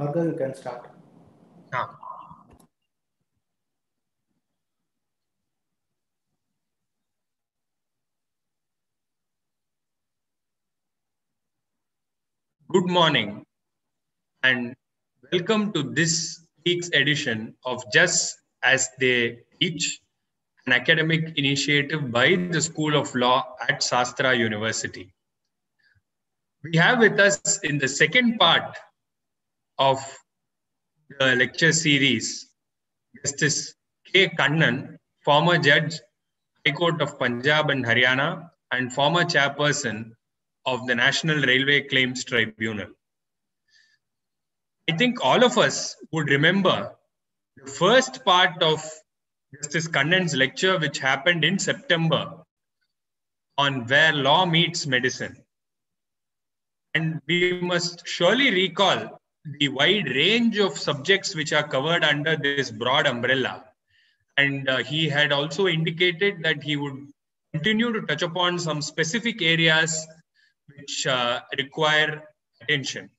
Bhargav, you can start. Ah. Good morning and welcome to this week's edition of Just as They Teach, an academic initiative by the School of Law at Sastra University. We have with us in the second part of the lecture series Justice K. Kannan, former judge, High Court of Punjab and Haryana, and former chairperson of the National Railway Claims Tribunal. I think all of us would remember the first part of Justice Kannan's lecture, which happened in September on where law meets medicine. And we must surely recall the wide range of subjects which are covered under this broad umbrella. And uh, he had also indicated that he would continue to touch upon some specific areas which uh, require attention.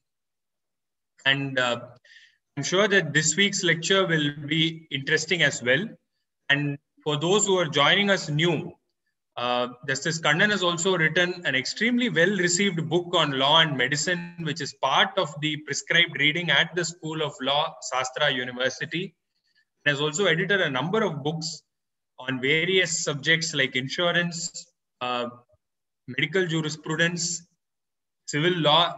And uh, I'm sure that this week's lecture will be interesting as well. And for those who are joining us new, uh, Justice Kannan has also written an extremely well received book on law and medicine, which is part of the prescribed reading at the School of Law, Sastra University. He has also edited a number of books on various subjects like insurance, uh, medical jurisprudence, civil law,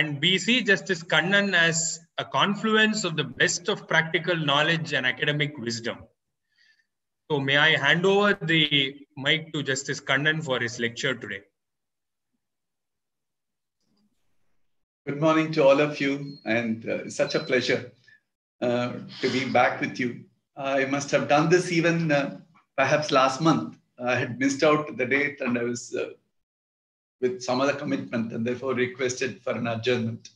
and we see Justice Kannan as a confluence of the best of practical knowledge and academic wisdom. So may I hand over the mic to Justice Kannan for his lecture today. Good morning to all of you, and uh, such a pleasure uh, to be back with you. I must have done this even uh, perhaps last month. I had missed out the date and I was uh, with some other commitment and therefore requested for an adjournment.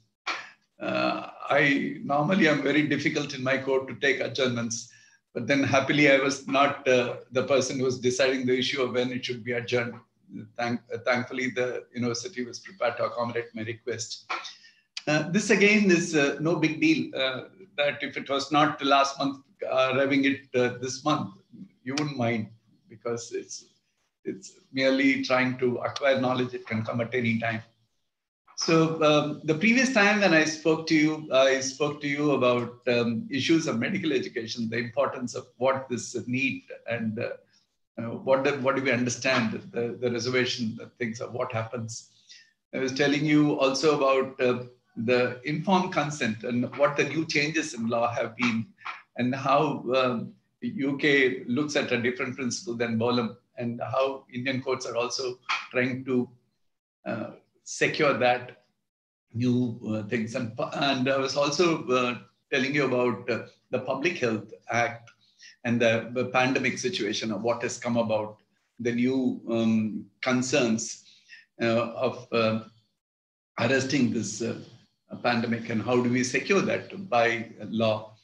Uh, I normally am very difficult in my court to take adjournments, but then happily I was not uh, the person who was deciding the issue of when it should be adjourned. Thank, thankfully, the university was prepared to accommodate my request. Uh, this again is uh, no big deal. Uh, that if it was not the last month, having it uh, this month, you wouldn't mind because it's it's merely trying to acquire knowledge. It can come at any time. So um, the previous time when I spoke to you, I spoke to you about um, issues of medical education, the importance of what this NEET and uh, uh, what, do, what do we understand, the, the reservation, the things of what happens. I was telling you also about uh, the informed consent and what the new changes in law have been and how um, UK looks at a different principle than Bolam and how Indian courts are also trying to uh, secure that new uh, things. And, and I was also uh, telling you about uh, the Public Health Act and the, the, pandemic situation of what has come about, the new um, concerns uh, of uh, arresting this pandemic and how do we secure that by law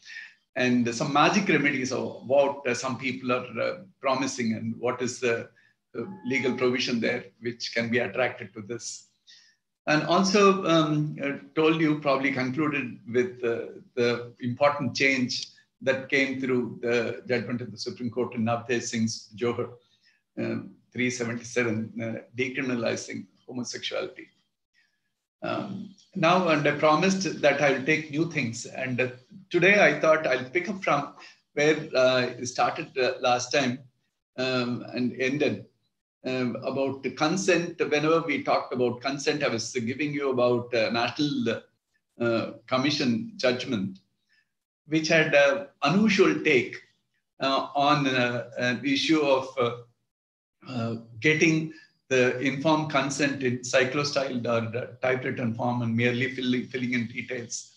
and some magic remedies of what uh, some people are uh, promising and what is the legal provision there which can be attracted to this. And also um, uh, told you, probably concluded with the important change that came through the judgment of the Supreme Court in Navtej Singh's Johar um, 377, uh, decriminalizing homosexuality. Um, now, and I promised that I'll take new things. And uh, today I thought I'll pick up from where uh, I started uh, last time um, and ended um, about consent. Whenever we talked about consent, I was giving you about uh, National uh, Commission judgment, which had an unusual take uh, on the issue of getting the informed consent in cyclostyled or typewritten form and merely filling, filling in details.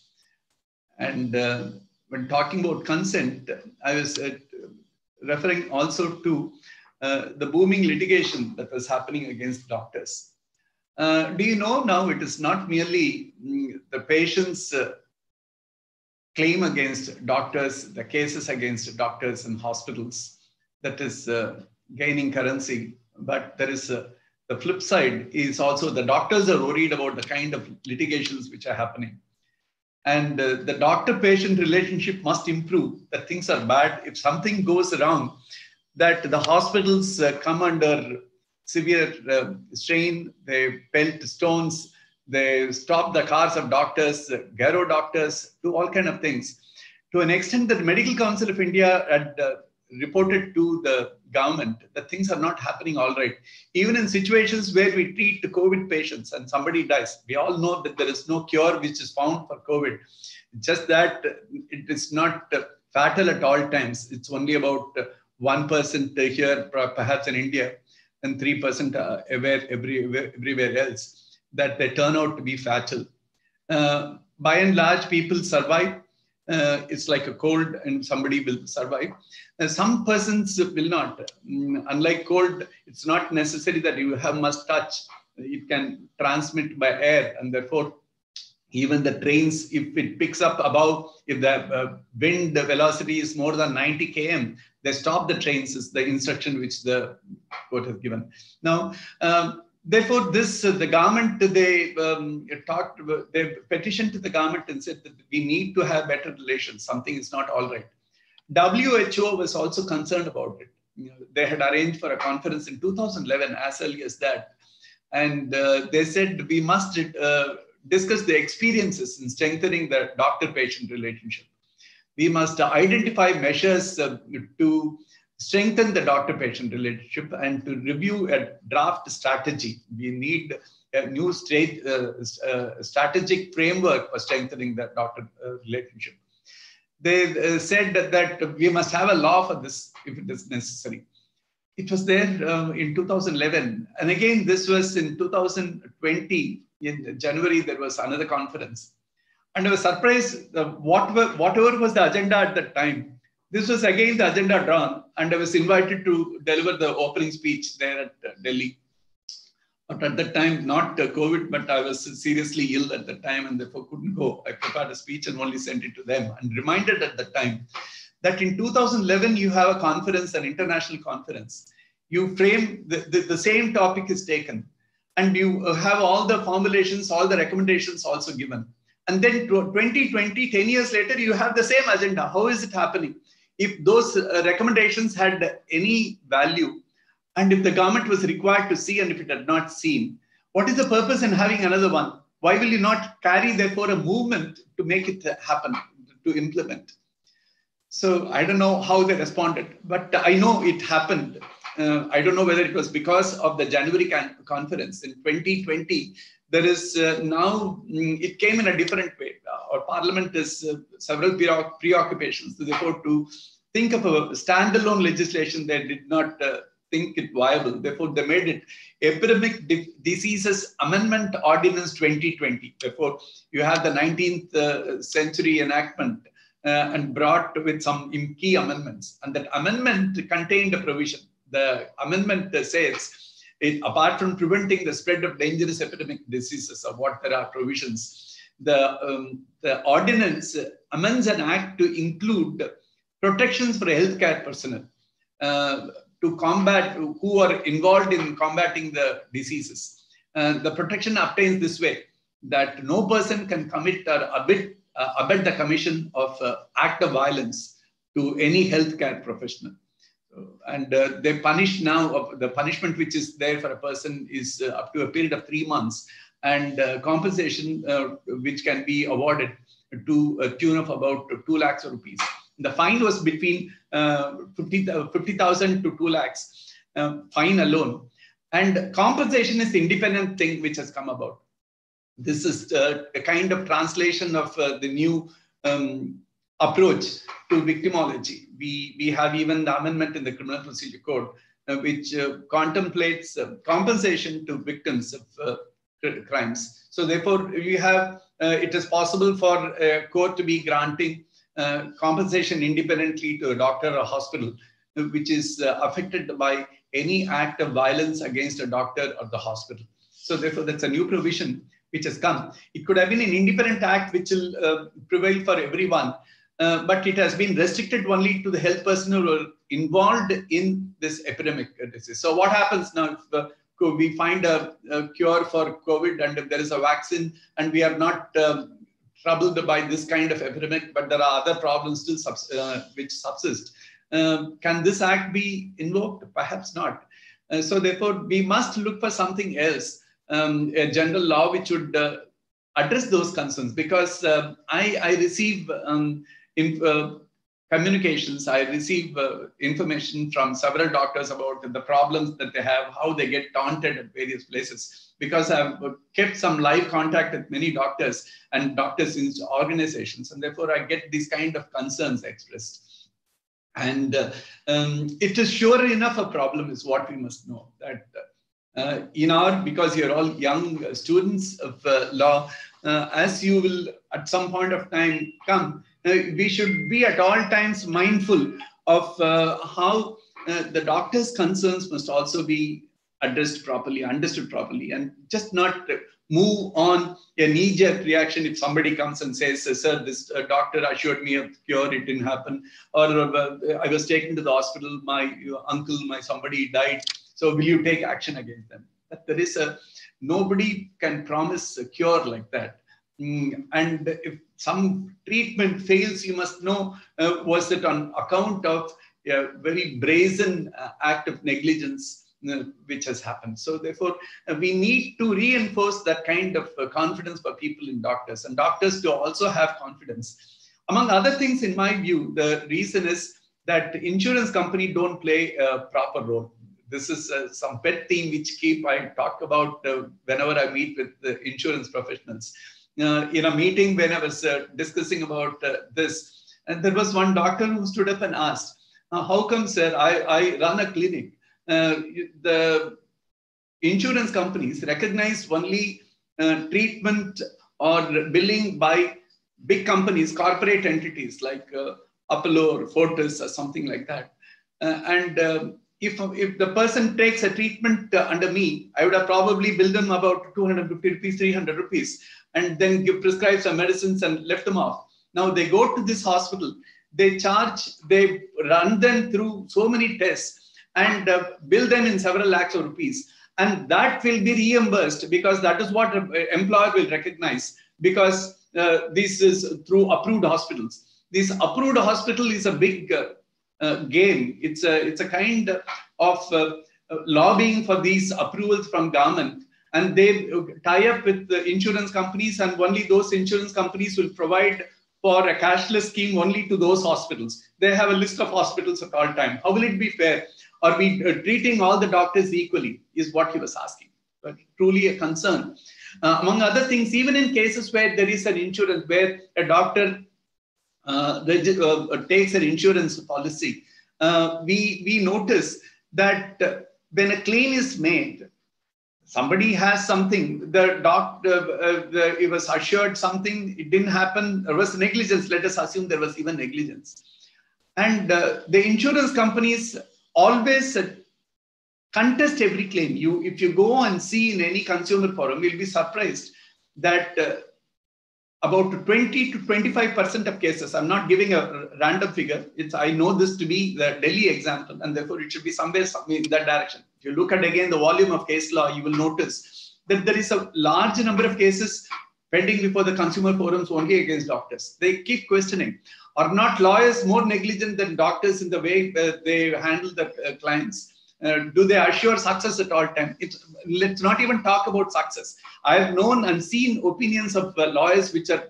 And uh, when talking about consent, I was uh, referring also to uh, the booming litigation that was happening against doctors. Uh, do you know now it is not merely mm, the patient's uh, claim against doctors, the cases against doctors and hospitals that is uh, gaining currency, but there is a the flip side is also the doctors are worried about the kind of litigations which are happening. and uh, the doctor-patient relationship must improve. That things are bad. If something goes wrong, that the hospitals uh, come under severe uh, strain. They pelt stones. They stop the cars of doctors, uh, gherao doctors, do all kind of things. To an extent that the Medical Council of India had uh, reported to the government that things are not happening all right. Even in situations where we treat the COVID patients and somebody dies, we all know that there is no cure which is found for COVID. Just that it is not fatal at all times. It's only about 1% here, perhaps in India, and 3% everywhere, everywhere, everywhere else, that they turn out to be fatal. Uh, by and large, people survive uh, it's like a cold and somebody will survive. Uh, some persons will not. Mm, unlike cold, it's not necessary that you have must touch. It can transmit by air and therefore even the trains, if it picks up above, if the uh, wind the velocity is more than 90 km, they stop the trains is the instruction which the court has given. Now, um, therefore, this uh, the government they um, talked they petitioned to the government and said that we need to have better relations. Something is not all right. WHO was also concerned about it. You know, they had arranged for a conference in 2011, as early as that, and uh, they said we must uh, discuss the experiences in strengthening the doctor-patient relationship. We must identify measures uh, to strengthen the doctor-patient relationship and to review a draft strategy. We need a new uh, uh, strategic framework for strengthening the doctor relationship. They said that, that, we must have a law for this if it is necessary. It was there uh, in 2011. And again, this was in 2020. In January, there was another conference. And I was surprised, uh, whatever, whatever was the agenda at that time, this was again the agenda drawn, and I was invited to deliver the opening speech there at uh, Delhi. But at that time, not uh, COVID, but I was seriously ill at the time and therefore couldn't go. I prepared a speech and only sent it to them and reminded at the time that in 2011, you have a conference, an international conference. You frame the, the, the same topic is taken and you have all the formulations, all the recommendations also given. And then 2020, 10 years later, you have the same agenda. How is it happening? if those uh, recommendations had any value and if the government was required to see and if it had not seen, what is the purpose in having another one? Why will you not carry, therefore, a movement to make it happen, to implement? So I don't know how they responded, but I know it happened. Uh, I don't know whether it was because of the January conference in 2020 there is uh, now mm, it came in a different way. Uh, our parliament has uh, several preoccupations. Therefore, to think of a standalone legislation, they did not uh, think it viable. Therefore, they made it Epidemic Diseases Amendment Ordinance 2020. Therefore, you have the 19th uh, century enactment uh, and brought with some key amendments. And that amendment contained a provision. The amendment says it, apart from preventing the spread of dangerous epidemic diseases, of what there are provisions, the, um, the ordinance amends an act to include protections for healthcare personnel uh, to combat, who are involved in combating the diseases. Uh, the protection obtains this way, that no person can commit or abet, uh, abet the commission of uh, act of violence to any healthcare professional and uh, they punish now the punishment which is there for a person is uh, up to a period of three months. And uh, compensation uh, which can be awarded to a tune of about 2 lakhs rupees. The fine was between uh, 50,000 50, to 2 lakhs uh, fine alone. And compensation is independent thing which has come about. This is a kind of translation of the new um, approach to victimology. We, we have even the amendment in the Criminal Procedure Code, uh, which uh, contemplates uh, compensation to victims of uh, crimes. So therefore, we have, uh, it is possible for a court to be granting uh, compensation independently to a doctor or hospital, which is affected by any act of violence against a doctor or the hospital. So therefore, that's a new provision which has come. It could have been an independent act which will prevail for everyone, uh, but it has been restricted only to the health personnel who are involved in this epidemic disease. So what happens now if uh, we find a, a, cure for COVID and if there is a vaccine and we are not um, troubled by this kind of epidemic, but there are other problems still subs uh, which subsist. Um, can this act be invoked? Perhaps not. Uh, so therefore, we must look for something else, um, a general law which would uh, address those concerns. Because uh, I, I receive um, uh, communications, I receive uh, information from several doctors about the problems that they have, how they get taunted at various places. Because I've kept some live contact with many doctors and doctors in organizations, and therefore I get these kind of concerns expressed. And uh, um, it is sure enough a problem is what we must know that uh, in our, because you're all young students of uh, law, uh, as you will at some point of time come, uh, we should be at all times mindful of uh, how the doctor's concerns must also be addressed properly, understood properly, and just not move on a knee-jerk reaction if somebody comes and says, sir, this uh, doctor assured me of cure, it didn't happen. Or uh, I was taken to the hospital, my uh, uncle, my somebody died. So will you take action against them? But there is a, nobody can promise a cure like that. Mm, and if some treatment fails, you must know, uh, was it on account of a very brazen uh, act of negligence which has happened. So therefore, uh, we need to reinforce that kind of uh, confidence for people in doctors and doctors to also have confidence. Among other things, in my view, the reason is that insurance company don't play a proper role. This is uh, some pet theme which keep I talk about uh, whenever I meet with the insurance professionals. Uh, in a meeting when I was uh, discussing about this, and there was one doctor who stood up and asked, how come, sir, I, I run a clinic? Uh, the insurance companies recognize only uh, treatment or billing by big companies, corporate entities like uh, Apollo or Fortis or something like that. and if, if the person takes a treatment uh, under me, I would have probably billed them about 250 rupees, 300 rupees, and then give prescribe some medicines and left them off. Now they go to this hospital, they charge, they run them through so many tests and uh, bill them in several lakhs of rupees. And that will be reimbursed because that is what employer will recognize because uh, this is through approved hospitals. This approved hospital is a big uh, uh game. It's a, it's a kind of uh, lobbying for these approvals from government and they tie up with the insurance companies and only those insurance companies will provide for a cashless scheme only to those hospitals. They have a list of hospitals at all time. How will it be fair? Are we uh, treating all the doctors equally? Is what he was asking. But truly a concern. Uh, among other things, even in cases where there is an insurance, where a doctor uh, uh takes an insurance policy, uh, we, we notice that uh, when a claim is made, somebody has something, the doctor, uh, uh, the, it was assured something, it didn't happen, there was negligence. Let us assume there was even negligence. And uh, the insurance companies always contest every claim. You, if you go and see in any consumer forum, you'll be surprised that uh, about 20 to 25% of cases, I'm not giving a random figure. It's, I know this to be the Delhi example, and therefore it should be somewhere in that direction. You look at again the volume of case law, you will notice that there is a large number of cases pending before the consumer forums only against doctors. They keep questioning are not lawyers more negligent than doctors in the way uh, they handle the uh, clients? Uh, do they assure success at all time? Let's not even talk about success. I have known and seen opinions of uh, lawyers which are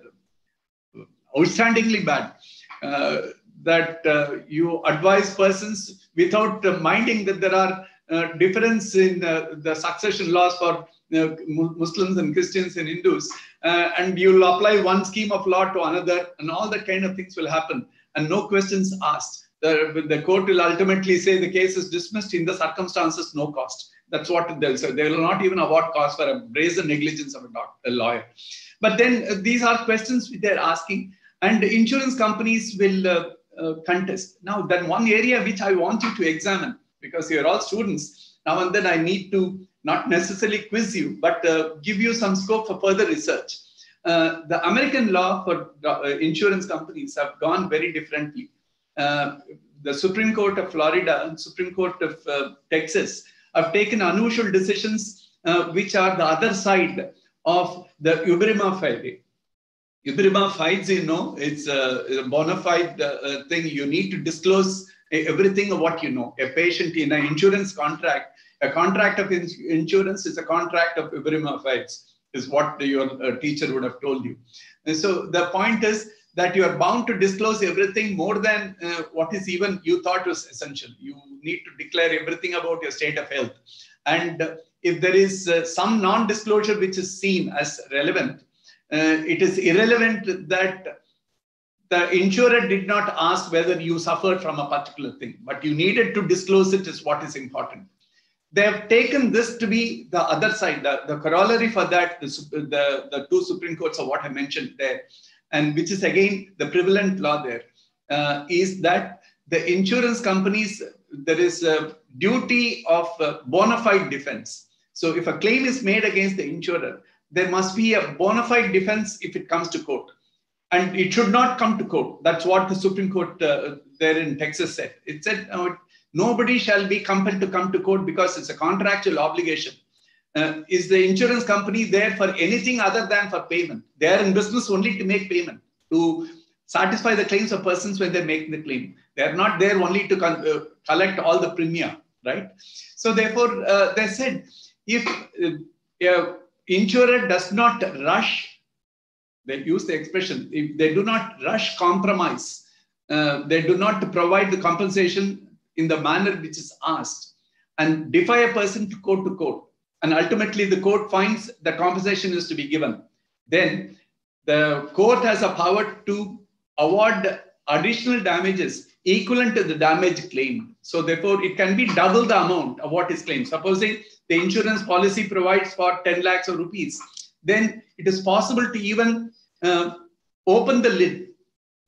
outstandingly bad. Uh, that uh, you advise persons without minding that there are difference in the succession laws for Muslims and Christians and Hindus, uh, and you'll apply one scheme of law to another, and all that kind of things will happen, and no questions asked. The, the court will ultimately say the case is dismissed in the circumstances, no cost. That's what they'll say. They will not even award cost for a brazen negligence of a, doctor, a lawyer. But then uh, these are questions they're asking, and insurance companies will uh, uh, contest. Now, then one area which I want you to examine, because you're all students, now and then I need to not necessarily quiz you, but uh, give you some scope for further research. Uh, the American law for uh, insurance companies have gone very differently. Uh, the Supreme Court of Florida and Supreme Court of uh, Texas have taken unusual decisions, uh, which are the other side of the uberrimae fidei. uberrimae fidei, you know, it's a, bona fide thing. You need to disclose everything of what you know. A patient in an insurance contract, a contract of ins insurance is a contract of uberrimae fidei, is what your uh, teacher would have told you. And so the point is that you are bound to disclose everything more than uh, what is even you thought was essential. You need to declare everything about your state of health. And if there is uh, some non-disclosure which is seen as relevant, uh, it is irrelevant that the insurer did not ask whether you suffered from a particular thing, but you needed to disclose it is what is important. They have taken this to be the other side, the, the corollary for that, the, the, the two Supreme Courts of what I mentioned there, and which is again the prevalent law there, uh, is that the insurance companies, there is a duty of bona fide defense. So if a claim is made against the insurer, there must be a bona fide defense if it comes to court. And it should not come to court. That's what the Supreme Court uh, there in Texas said. It said uh, nobody shall be compelled to come to court because it's a contractual obligation. Uh, is the insurance company there for anything other than for payment? They are in business only to make payment, to satisfy the claims of persons when they make the claim. They are not there only to uh, collect all the premium, right? So therefore, uh, they said, if uh, insurer does not rush, they use the expression, if they do not rush compromise, uh, they do not provide the compensation in the manner which is asked and defy a person to court to court. And ultimately the court finds the compensation is to be given. Then the court has a power to award additional damages equivalent to the damage claimed. So therefore it can be double the amount of what is claimed. Supposing the insurance policy provides for 10 lakhs of rupees, then it is possible to even uh, open the lid,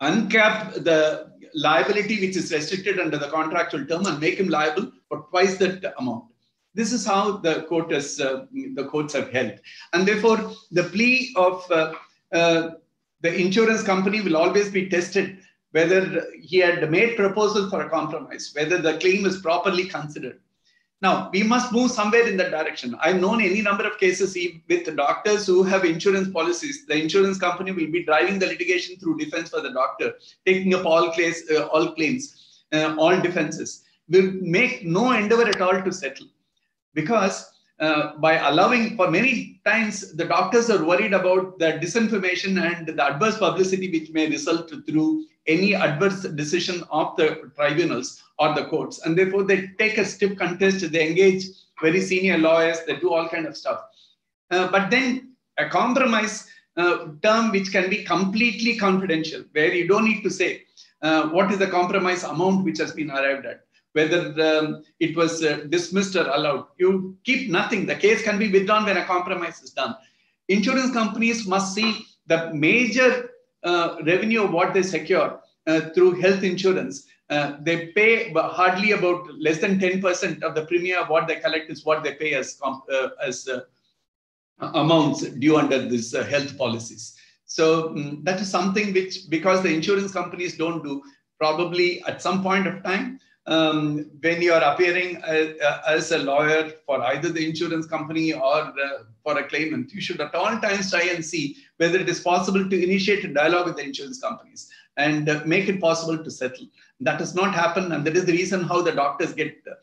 uncap the liability which is restricted under the contractual term and make him liable for twice that amount. This is how the court has, uh, the courts have held. And therefore, the plea of uh, uh the insurance company will always be tested whether he had made proposal for a compromise, whether the claim is properly considered. Now, we must move somewhere in that direction. I've known any number of cases with doctors who have insurance policies. The insurance company will be driving the litigation through defense for the doctor, taking up all, claims, uh, all claims, uh, all defenses. Will make no endeavor at all to settle because uh, by allowing for many times the doctors are worried about the disinformation and the adverse publicity which may result through any adverse decision of the tribunals or the courts and therefore they take a stiff contest they engage very senior lawyers they do all kind of stuff uh, but then a compromise uh, term which can be completely confidential where you don't need to say uh, what is the compromise amount which has been arrived at whether um, it was uh, dismissed or allowed. You keep nothing. The case can be withdrawn when a compromise is done. Insurance companies must see the major uh, revenue of what they secure uh, through health insurance. Uh, they pay hardly about less than 10% of the premium of what they collect is what they pay as, uh, as uh, amounts due under these health policies. So um, that is something which, because the insurance companies don't do, probably at some point of time, um, when you are appearing as, uh, as, a lawyer for either the insurance company or uh, for a claimant, you should at all times try and see whether it is possible to initiate a dialogue with the insurance companies and uh, make it possible to settle. That does not happen, and that is the reason how the doctors get uh,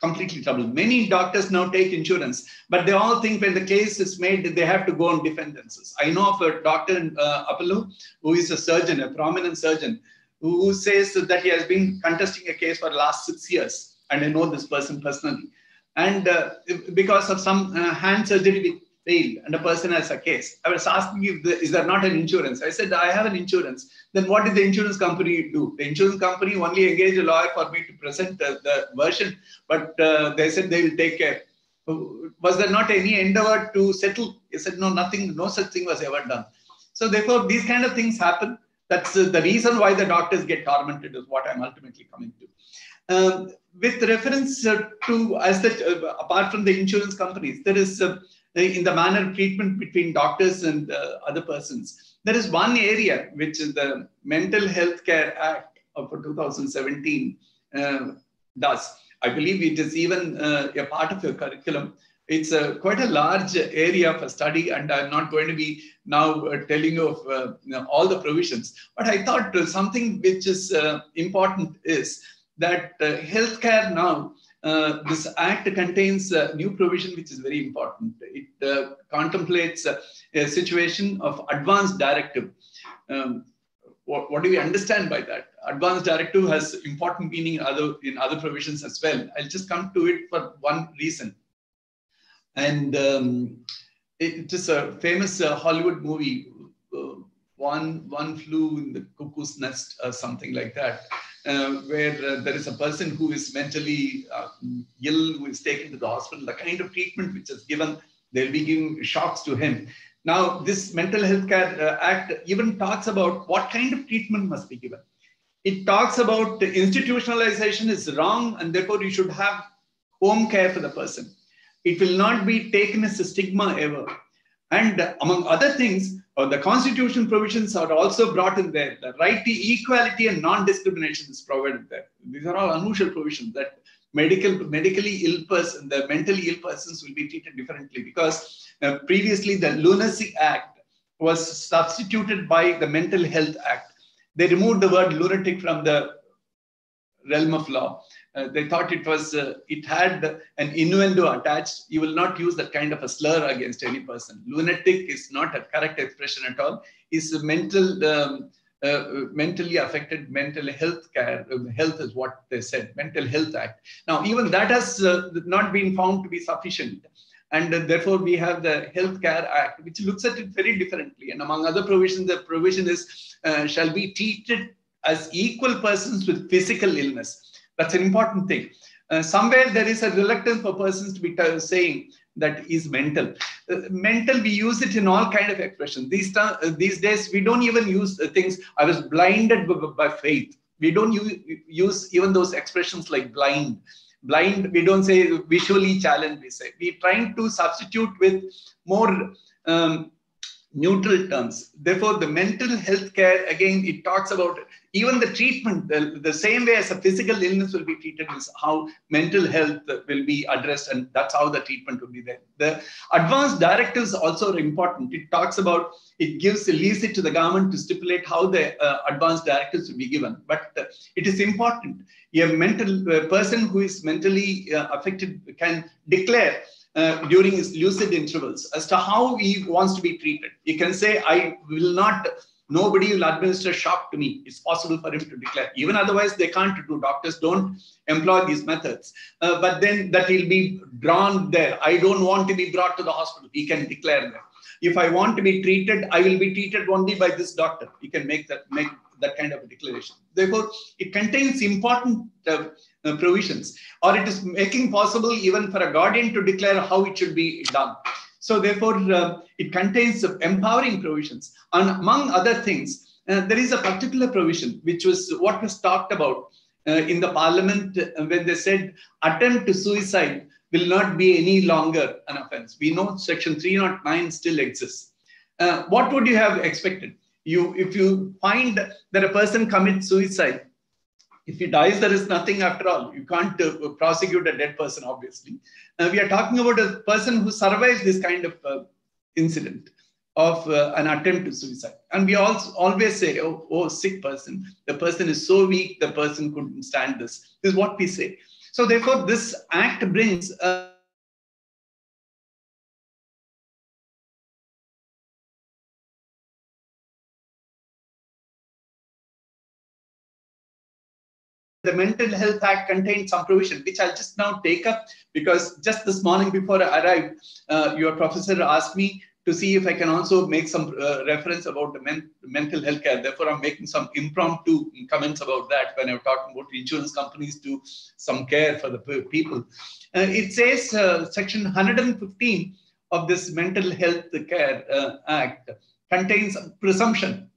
completely troubled. Many doctors now take insurance, but they all think when the case is made, that they have to go on defend themselves. I know of a doctor in uh, Apollo who is a surgeon, a prominent surgeon, who says that he has been contesting a case for the last six years. And I know this person personally. And uh, because of some uh, hand surgery failed and a person has a case, I was asking if the, is there not an insurance? I said, I have an insurance. Then what did the insurance company do? The insurance company only engaged a lawyer for me to present uh, the version, but uh, they said they will take care. Was there not any endeavor to settle? He said, no, nothing, no such thing was ever done. So therefore, these kind of things happen that's the reason why the doctors get tormented is what I'm ultimately coming to. Um, with reference uh, to, as that, uh, apart from the insurance companies, there is uh, in the manner of treatment between doctors and uh, other persons. There is one area which is the Mental Health Care Act of 2017 uh, does. I believe it is even uh, a part of your curriculum it's a, quite a large area for study, and I'm not going to be now uh, telling you of uh, you know, all the provisions. But I thought something which is uh, important is that healthcare now, uh, this act contains a new provision which is very important. It contemplates a situation of advanced directive. Um, what, what, do we understand by that? Advanced directive has important meaning in other, in other provisions as well. I'll just come to it for one reason and um, it is a famous uh, Hollywood movie, uh, one one flew in the cuckoo's nest or something like that, uh, where uh, there is a person who is mentally uh, ill, who is taken to the hospital. The kind of treatment which is given, they'll be giving shocks to him. Now, this Mental Health Care uh, Act even talks about what kind of treatment must be given. It talks about institutionalization is wrong, and therefore you should have home care for the person it will not be taken as a stigma ever. And among other things, uh, the constitution provisions are also brought in there. The right to equality and non-discrimination is provided there. These are all unusual provisions that medical, medically ill person, the mentally ill persons will be treated differently because uh, previously the Lunacy Act was substituted by the Mental Health Act. They removed the word lunatic from the realm of law uh, they thought it was uh, it had an innuendo attached. You will not use that kind of a slur against any person. Lunatic is not a correct expression at all. Is mental um, uh, mentally affected mental health care um, health is what they said mental health act. Now even that has uh, not been found to be sufficient. And uh, therefore we have the health care act which looks at it very differently. And among other provisions the provision is uh, shall be treated as equal persons with physical illness that's an important thing. Uh, somewhere there is a reluctance for persons to be saying that is mental. Uh, mental, we use it in all kind of expressions. These, uh, these days, we don't even use things, I was blinded by, faith. We don't use, use even those expressions like blind. Blind, we don't say visually challenged, we say. We're trying to substitute with more um, neutral terms. Therefore, the mental health care, again, it talks about even the treatment, the, the, same way as a physical illness will be treated is how mental health will be addressed and that's how the treatment will be there. The advanced directives also are important. It talks about, it gives, it to the government to stipulate how the uh, advanced directives will be given. But uh, it is important. A mental uh, person who is mentally uh, affected can declare uh, during his lucid intervals as to how he wants to be treated. He can say, I will not, nobody will administer shock to me. It's possible for him to declare. Even otherwise, they can't do. Doctors don't employ these methods. Uh, but then that he'll be drawn there. I don't want to be brought to the hospital. He can declare that. If I want to be treated, I will be treated only by this doctor. He can make that make that kind of a declaration. Therefore, it contains important uh, uh, provisions, or it is making possible even for a guardian to declare how it should be done. So therefore, uh, it contains empowering provisions. And among other things, uh, there is a particular provision, which was what was talked about uh, in the parliament uh, when they said attempt to suicide will not be any longer an offense. We know section 309 still exists. Uh, what would you have expected? You, if you find that a person commits suicide, if he dies, there is nothing after all. You can't uh, prosecute a dead person, obviously. We are talking about a person who survives this kind of uh, incident of uh, an attempt to suicide. And we also always say, oh, oh, sick person. The person is so weak, the person couldn't stand this. This is what we say. So therefore, this act brings uh, the Mental Health Act contains some provision, which I'll just now take up because just this morning before I arrived, uh, your professor asked me to see if I can also make some uh, reference about the men mental health care. Therefore, I'm making some impromptu comments about that when I'm talking about insurance companies do some care for the people. Uh, it says uh, section 115 of this Mental Health Care uh, Act contains presumption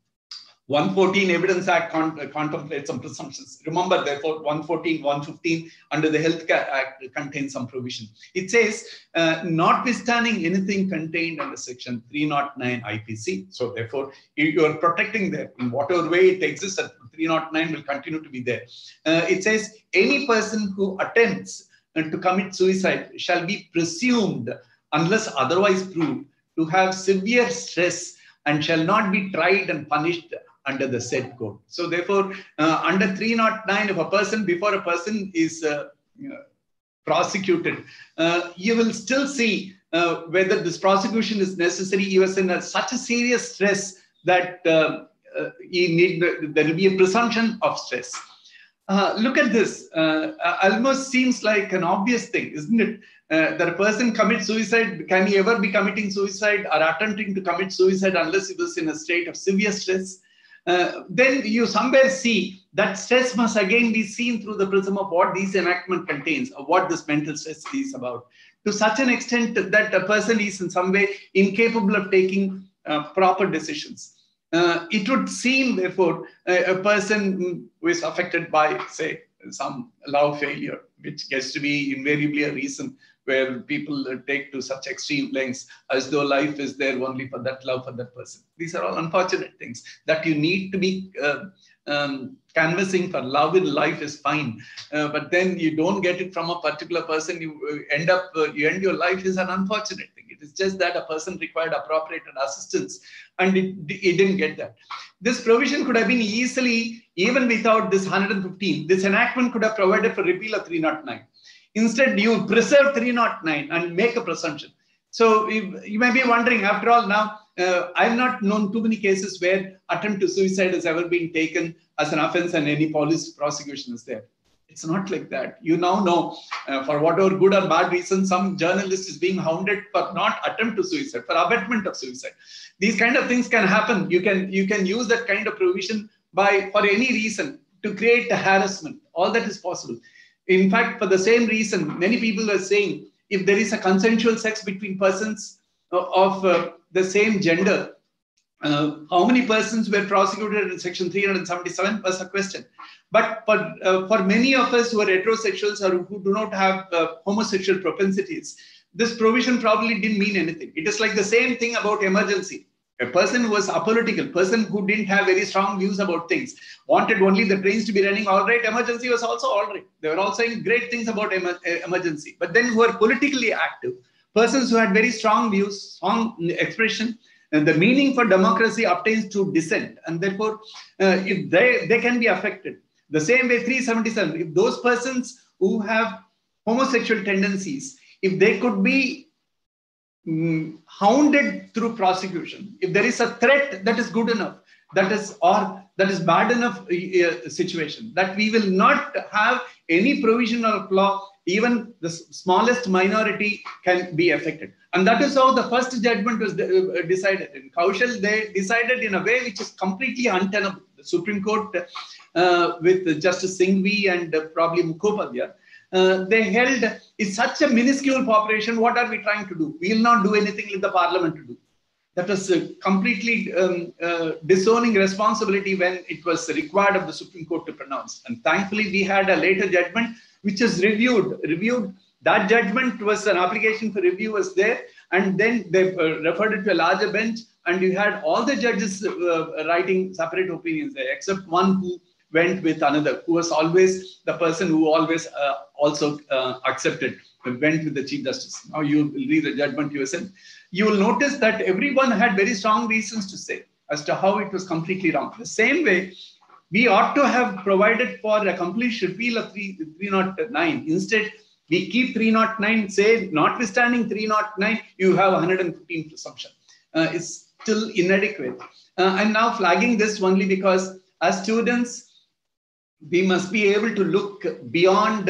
114 Evidence Act con- uh, contemplates some presumptions. Remember, therefore, 114, 115 under the Healthcare Act contains some provision. It says, uh, notwithstanding anything contained under Section 309 IPC, so therefore, you are protecting that in whatever way it exists, at 309 will continue to be there. Uh, it says, any person who attempts to commit suicide shall be presumed, unless otherwise proved, to have severe stress and shall not be tried and punished under the said code. So therefore, uh, under 309, if a person, before a person is uh, prosecuted, uh, you will still see uh, whether this prosecution is necessary. He was in a, such a serious stress that uh, uh, need, there will be a presumption of stress. Uh, look at this. Uh, almost seems like an obvious thing, isn't it? Uh, that a person commits suicide. Can he ever be committing suicide or attempting to commit suicide unless he was in a state of severe stress? Uh, then you somewhere see that stress must again be seen through the prism of what this enactment contains, or what this mental stress is about. To such an extent that a person is in some way incapable of taking uh, proper decisions. Uh, it would seem, therefore, a, a person who is affected by, say, some love failure, which gets to be invariably a reason where people take to such extreme lengths as though life is there only for that love for that person. These are all unfortunate things that you need to be uh, um, canvassing for love in life is fine, uh, but then you don't get it from a particular person. You uh, end up uh, you end your life is an unfortunate thing. It is just that a person required appropriate assistance, and it, it didn't get that. This provision could have been easily even without this 115. This enactment could have provided for repeal of 309. Instead, you preserve 309 and make a presumption. So you, you may be wondering, after all, now uh, I've not known too many cases where attempt to suicide has ever been taken as an offense and any police prosecution is there. It's not like that. You now know, uh, for whatever good or bad reason, some journalist is being hounded for not attempt to suicide, for abetment of suicide. These kind of things can happen. You can you can use that kind of provision by for any reason to create a harassment. All that is possible. In fact, for the same reason, many people are saying if there is a consensual sex between persons of uh, the same gender, uh, how many persons were prosecuted in section 377 was a question. But for, uh, for many of us who are heterosexuals or who do not have uh, homosexual propensities, this provision probably didn't mean anything. It is like the same thing about emergency. A person who was apolitical, person who didn't have very strong views about things, wanted only the trains to be running all right. Emergency was also all right. They were all saying great things about emer emergency. But then who are politically active, persons who had very strong views, strong expression, and the meaning for democracy obtains through dissent. And therefore, uh, if they, they can be affected. The same way 377, if those persons who have homosexual tendencies, if they could be mm, hounded through prosecution, if there is a threat that is good enough, that is or that is bad enough uh, situation, that we will not have any provision of law, even the smallest minority can be affected. And that is how the first judgment was uh, decided. In Koushal, they decided in a way which is completely untenable. The Supreme Court, uh, with Justice Singhvi and uh, probably Mukhopadhyay, uh, they held it's such a minuscule population. What are we trying to do? We will not do anything with the parliament to do. That was a completely um, uh, disowning responsibility when it was required of the Supreme Court to pronounce. And thankfully, we had a later judgment which is reviewed. Reviewed that judgment was an application for review was there, and then they uh, referred it to a larger bench, and you had all the judges uh, writing separate opinions there, except one who went with another, who was always the person who always uh, also uh, accepted, went with the Chief Justice. Now you will read the judgment yourself. You will notice that everyone had very strong reasons to say as to how it was completely wrong. The same way, we ought to have provided for a complete repeal of 3, 309. Instead, we keep 309, say, notwithstanding 309, you have 115 presumption. Uh, it's still inadequate. Uh, I'm now flagging this only because as students, we must be able to look beyond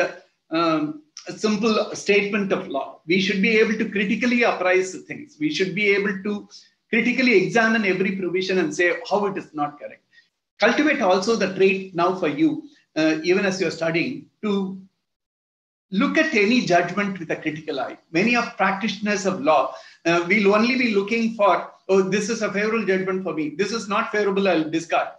um, a simple statement of law. We should be able to critically appraise things. We should be able to critically examine every provision and say how it is not correct. Cultivate also the trait now for you, uh, even as you're studying, to look at any judgment with a critical eye. Many of practitioners of law uh, will only be looking for, oh, this is a favorable judgment for me. This is not favorable, I'll discard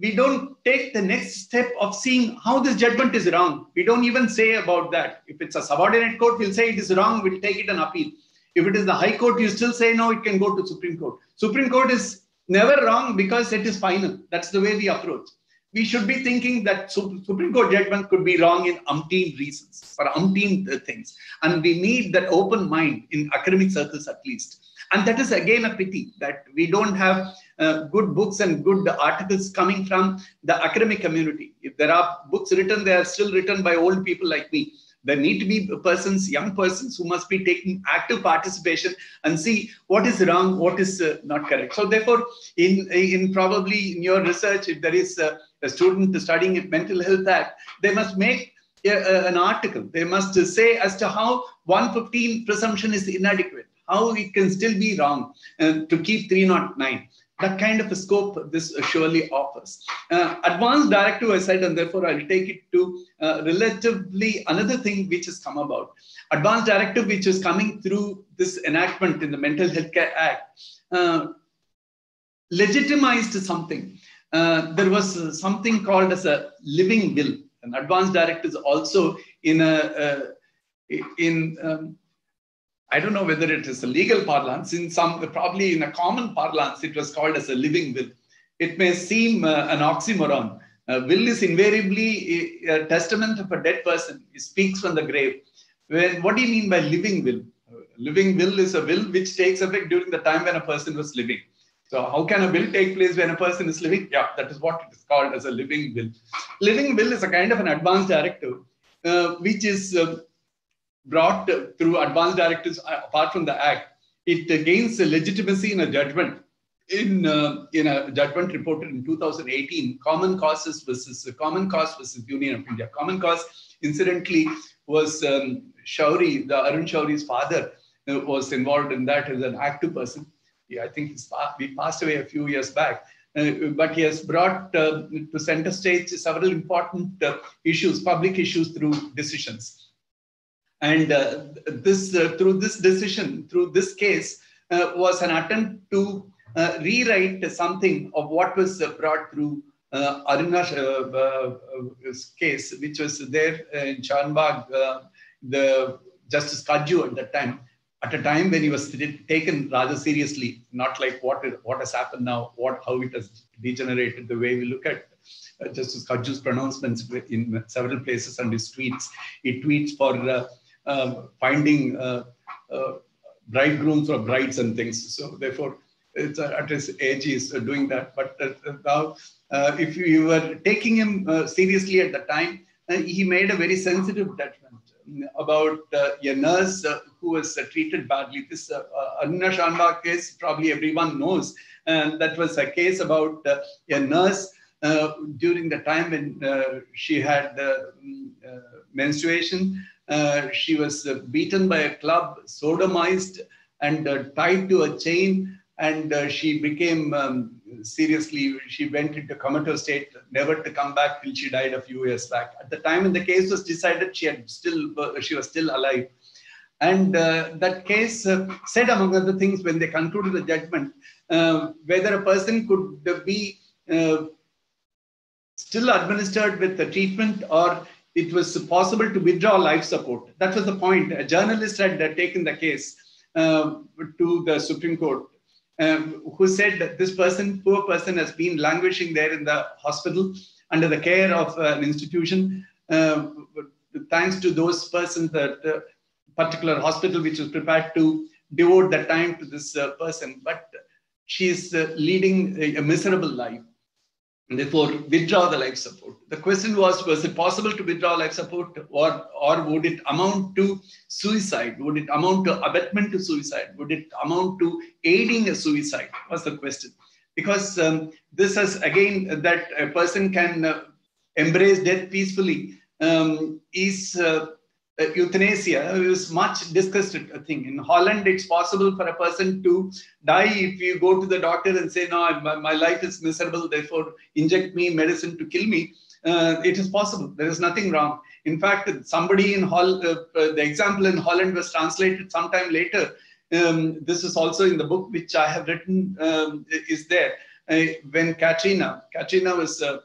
we don't take the next step of seeing how this judgment is wrong. We don't even say about that. If it's a subordinate court, we'll say it is wrong, we'll take it and appeal. If it is the High Court, you still say no, it can go to Supreme Court. Supreme Court is never wrong because it is final. That's the way we approach. we should be thinking that Supreme Court judgment could be wrong in umpteen reasons, for umpteen uh, things. And we need that open mind in academic circles at least. And that is again a pity that we don't have uh, good books and good articles coming from the academic community. If there are books written, they are still written by old people like me there need to be persons, young persons who must be taking active participation and see what is wrong, what is uh, not correct. So therefore, in, in probably in your research, if there is a, a student studying mental health act, they must make a, an article. They must say as to how 115 presumption is inadequate, how it can still be wrong uh, to keep 309 that kind of a scope this surely offers. Uh, advanced directive, I said, and therefore I'll take it to uh, relatively another thing which has come about. Advanced directive, which is coming through this enactment in the Mental Health Care Act, uh, legitimized something. Uh, there was something called as a living will. An advanced directive is also in a uh, in um, I don't know whether it is a legal parlance. In some, probably in a common parlance, it was called as a living will. It may seem uh, an oxymoron. Uh, will is invariably a, a, testament of a dead person. It speaks from the grave. When, what do you mean by living will? Uh, living will is a will which takes effect during the time when a person was living. So how can a will take place when a person is living? Yeah, that is what it is called as a living will. Living will is a kind of an advanced directive, uh, which is uh, brought through advanced directives uh, apart from the act, it gains legitimacy in a judgment. In, uh, in a judgment reported in 2018, Common Causes versus uh, Common Cause versus Union of India. Common Cause, incidentally, was um, Shourie, the Arun Shourie's father, uh, was involved in that as an active person. Yeah, I think he's he passed away a few years back. Uh, but he has brought uh, to center stage several important issues, public issues through decisions. And uh, this, uh, through this decision, through this case, uh, was an attempt to rewrite something of what was brought through uh, case, which was there in Shanbaug, the Justice Katju at that time, at a time when he was taken rather seriously, not like what, is, what has happened now, what how it has degenerated, the way we look at uh, Justice Katju's pronouncements in several places and his tweets. He tweets for uh, finding uh, uh, bridegrooms or brides and things. So therefore, it's uh, at his age he's doing that. But now, if you were taking him seriously at the time, he made a very sensitive judgment about uh, a nurse uh, who was uh, treated badly. This uh, Aruna case, probably everyone knows. And that was a case about a nurse during the time when she had mm, menstruation uh, she was uh, beaten by a club, sodomized, and uh, tied to a chain. And uh, she became um, seriously, she went into comatose state, never to come back till she died a few years back. At the time when the case was decided, she had still, she was still alive. And that case said, among other things, when they concluded the judgment, whether a person could be still administered with the treatment or it was possible to withdraw life support. That was the point. A journalist had taken the case uh, to the Supreme Court, um, who said that this person, poor person, has been languishing there in the hospital under the care of an institution. Uh, thanks to those persons, that uh, particular hospital which was prepared to devote the time to this uh, person, but she is uh, leading a, a miserable life and therefore withdraw the life support. The question was, was it possible to withdraw life support or, or would it amount to suicide? Would it amount to abetment to suicide? Would it amount to aiding a suicide? Was the question. Because um, this is again that a person can uh, embrace death peacefully um, is uh, uh, euthanasia is much discussed thing. In Holland, it's possible for a person to die if you go to the doctor and say, no, my, my life is miserable, therefore inject me medicine to kill me. Uh, it is possible. There is nothing wrong. In fact, somebody in Hol, uh, uh, the example in Holland was translated sometime later. Um, this is also in the book which I have written, um, is there. Uh, when Katrina, Katrina was uh,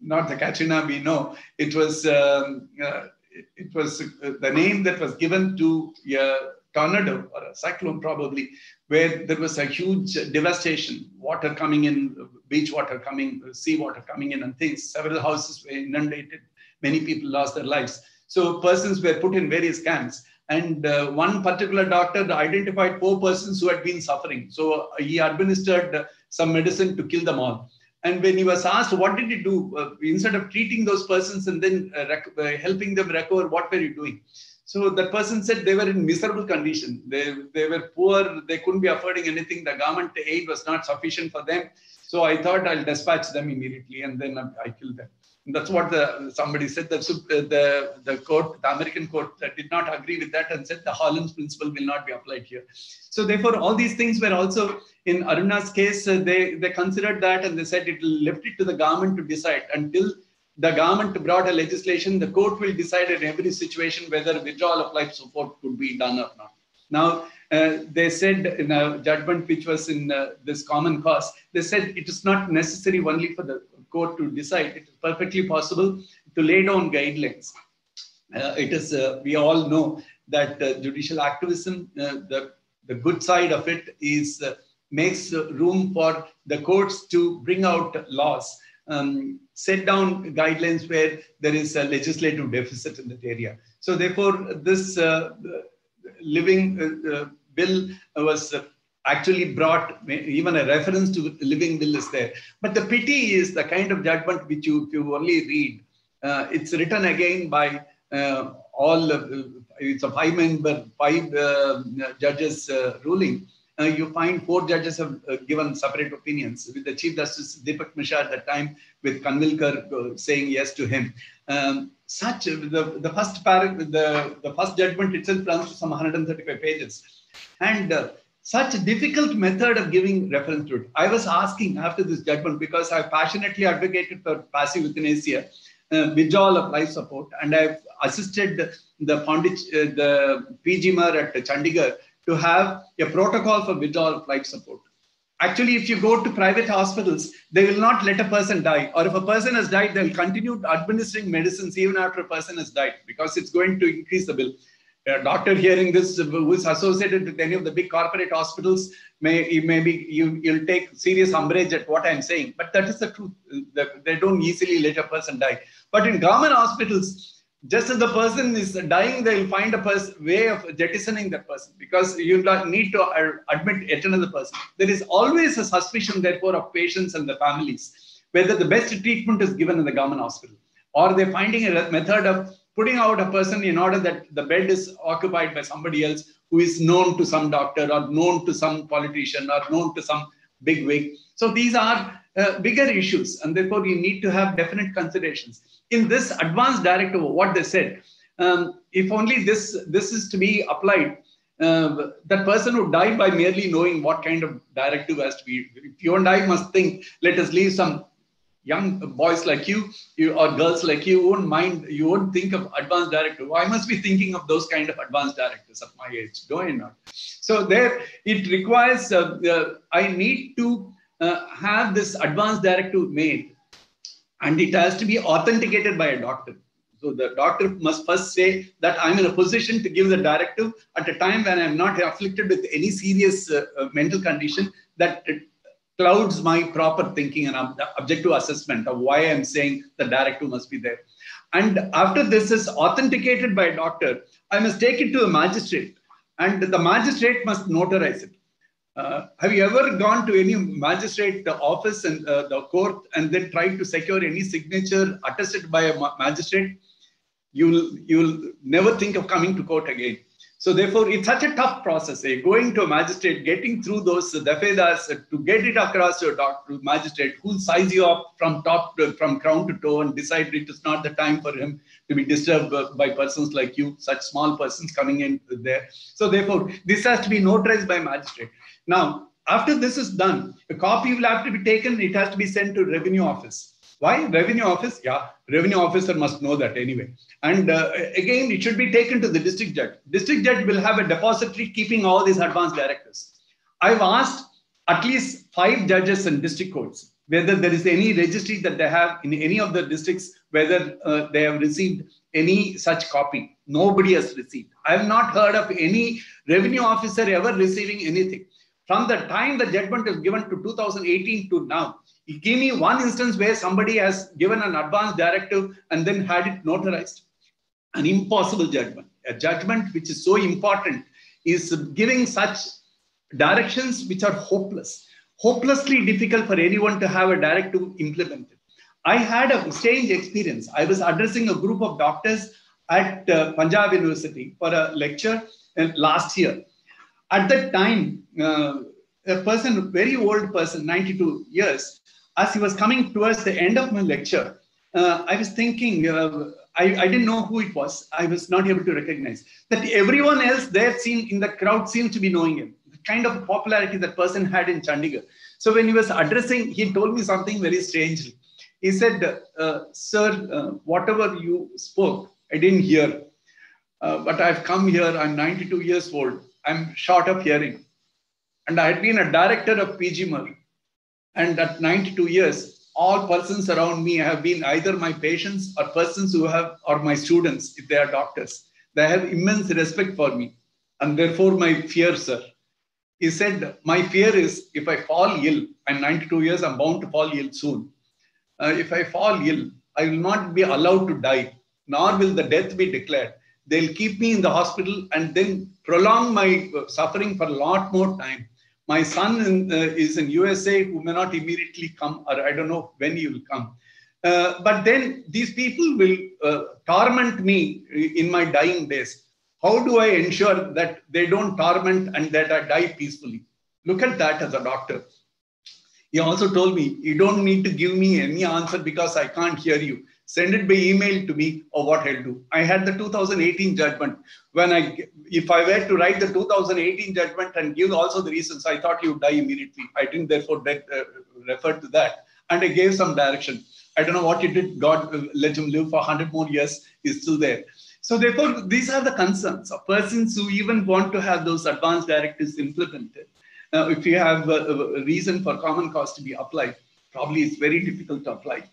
not the Katrina we know, it was um, it was uh, the name that was given to a tornado or a cyclone probably, where there was a huge devastation, water coming in, beach water coming, sea water coming in and things. Several houses were inundated. Many people lost their lives. So persons were put in various camps. And uh, one particular doctor identified four persons who had been suffering. So he administered some medicine to kill them all. And when he was asked, what did you do? Uh, instead of treating those persons and then uh, uh, helping them recover, what were you doing? So that person said they were in miserable condition. They, they were poor. They couldn't be affording anything. The government aid was not sufficient for them. So I thought I'll dispatch them immediately and then I killed them. That's what the, somebody said. The, the, the court, the American court did not agree with that and said the Holland's principle will not be applied here. So therefore, all these things were also, in Aruna's case, uh, they, they considered that and they said it will left it to the government to decide until the government brought a legislation, the court will decide in every situation whether withdrawal of life support could be done or not. Now, uh, they said in a judgment which was in uh, this common cause, they said it is not necessary only for the court to decide. It is perfectly possible to lay down guidelines. Uh, it is, uh, we all know that uh, judicial activism, uh, the, the good side of it is makes room for the courts to bring out laws, um, set down guidelines where there is a legislative deficit in that area. So therefore, this living will was actually brought even a reference to living will is there. But the pity is the kind of judgment which you, if you only read, uh, it's written again by uh, all, uh, it's a five member, five uh, judges uh, ruling. Uh, you find four judges have given separate opinions with the Chief Justice Deepak Mishra at the time with Khanwilkar saying yes to him. Um, such the, the first paragraph, the, the first judgment itself runs to some 135 pages. And such a difficult method of giving reference to it. I was asking after this judgment because I passionately advocated for passive euthanasia, uh, withdrawal of life support, and I've assisted the Pandit, uh, the PGIMER at Chandigarh to have a protocol for withdrawal of life support. Actually, if you go to private hospitals, they will not let a person die. Or if a person has died, they'll continue administering medicines even after a person has died because it's going to increase the bill a doctor hearing this who is associated with any of the big corporate hospitals may you maybe you, you'll take serious umbrage at what I'm saying. But that is the truth. They don't easily let a person die. But in government hospitals, just as the person is dying, they'll find a pers- way of jettisoning that person because you need to uh, admit yet another person. There is always a suspicion, therefore, of patients and the families whether the best treatment is given in the government hospital or they're finding a method of putting out a person in order that the bed is occupied by somebody else who is known to some doctor or known to some politician or known to some big wig. So these are uh, bigger issues, and therefore you need to have definite considerations. In this advanced directive, what they said, um, if only this this is to be applied, uh, that person would die by merely knowing what kind of directive has to be. If you and I must think, let us leave some young boys like you, you or girls like you won't mind, you won't think of advanced directive. I must be thinking of those kind of advanced directives at my age, do I not? So there, it requires, uh, uh, I need to uh, have this advanced directive made and it has to be authenticated by a doctor. So the doctor must first say that I'm in a position to give the directive at a time when I'm not afflicted with any serious uh, uh, mental condition that clouds my proper thinking and objective assessment of why I'm saying the directive must be there. And after this is authenticated by a doctor, I must take it to a magistrate and the magistrate must notarize it. Uh, have you ever gone to any magistrate office and uh, the court and then tried to secure any signature attested by a magistrate? You'll, you'll never think of coming to court again. So therefore, it's such a tough process. Eh? Going to a magistrate, getting through those dafedas to get it across to a magistrate who'll size you up from top to, from crown to toe and decide it is not the time for him to be disturbed by persons like you, such small persons coming in there. So therefore, this has to be notarized by magistrate. Now, after this is done, a copy will have to be taken. It has to be sent to revenue office. Why? Revenue office? Yeah, revenue officer must know that anyway. And uh, again, it should be taken to the district judge. District judge will have a depository keeping all these advanced directives. I've asked at least five judges in district courts whether there is any registry that they have in any of the districts, whether uh, they have received any such copy. Nobody has received. I have not heard of any revenue officer ever receiving anything. From the time the judgment is given to 2018 to now, give me one instance where somebody has given an advance directive and then had it notarized. An impossible judgment. A judgment which is so important is giving such directions which are hopeless, hopelessly difficult for anyone to have a directive implemented. I had a strange experience. I was addressing a group of doctors at uh, Punjab University for a lecture uh, last year. At that time, uh, a person, very old person, 92 years, as he was coming towards the end of my lecture, uh, I was thinking, uh, I, I, didn't know who it was. I was not able to recognize that everyone else there seen in the crowd seemed to be knowing him. The kind of popularity that person had in Chandigarh. So when he was addressing, he told me something very strangely. He said, uh, "Sir, uh, whatever you spoke, I didn't hear, uh, but I've come here. I'm 92 years old. I'm short of hearing, and I had been a director of PGIMER, and at 92 years, all persons around me have been either my patients or persons who have, or my students, if they are doctors. They have immense respect for me. And therefore, my fear, sir. He said, My fear is if I fall ill, I'm 92 years, I'm bound to fall ill soon. Uh, if I fall ill, I will not be allowed to die, nor will the death be declared. They'll keep me in the hospital and then prolong my uh, suffering for a lot more time my son in, uh, is in USA who may not immediately come, or I don't know when he will come. Uh, but then these people will uh, torment me in my dying days. How do I ensure that they don't torment and that I die peacefully? Look at that as a doctor. He also told me, You don't need to give me any answer because I can't hear you send it by email to me or what I'll do. I had the 2018 judgment. When I, if I were to write the 2018 judgment and give also the reasons, I thought would die immediately. I didn't therefore uh, refer to that. And I gave some direction. I don't know what he did. God uh, let him live for 100 more years. He's still there. So therefore, these are the concerns of persons who even want to have those advanced directives implemented. Now, if you have a, a reason for common cause to be applied, probably it's very difficult to apply.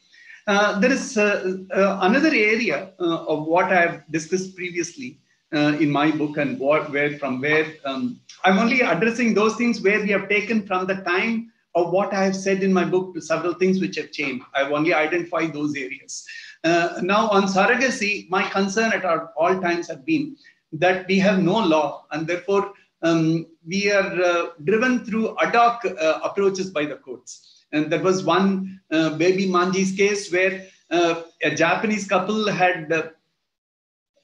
Uh, there is uh, uh, another area of what I have discussed previously in my book and what, where from where um, I'm only addressing those things where we have taken from the time of what I have said in my book to several things which have changed. I've only identified those areas. Uh, now, on surrogacy, my concern at all times have been that we have no law and therefore um, we are uh, driven through ad hoc uh, approaches by the courts. And there was one uh, baby Manji's case where uh, a Japanese couple had uh,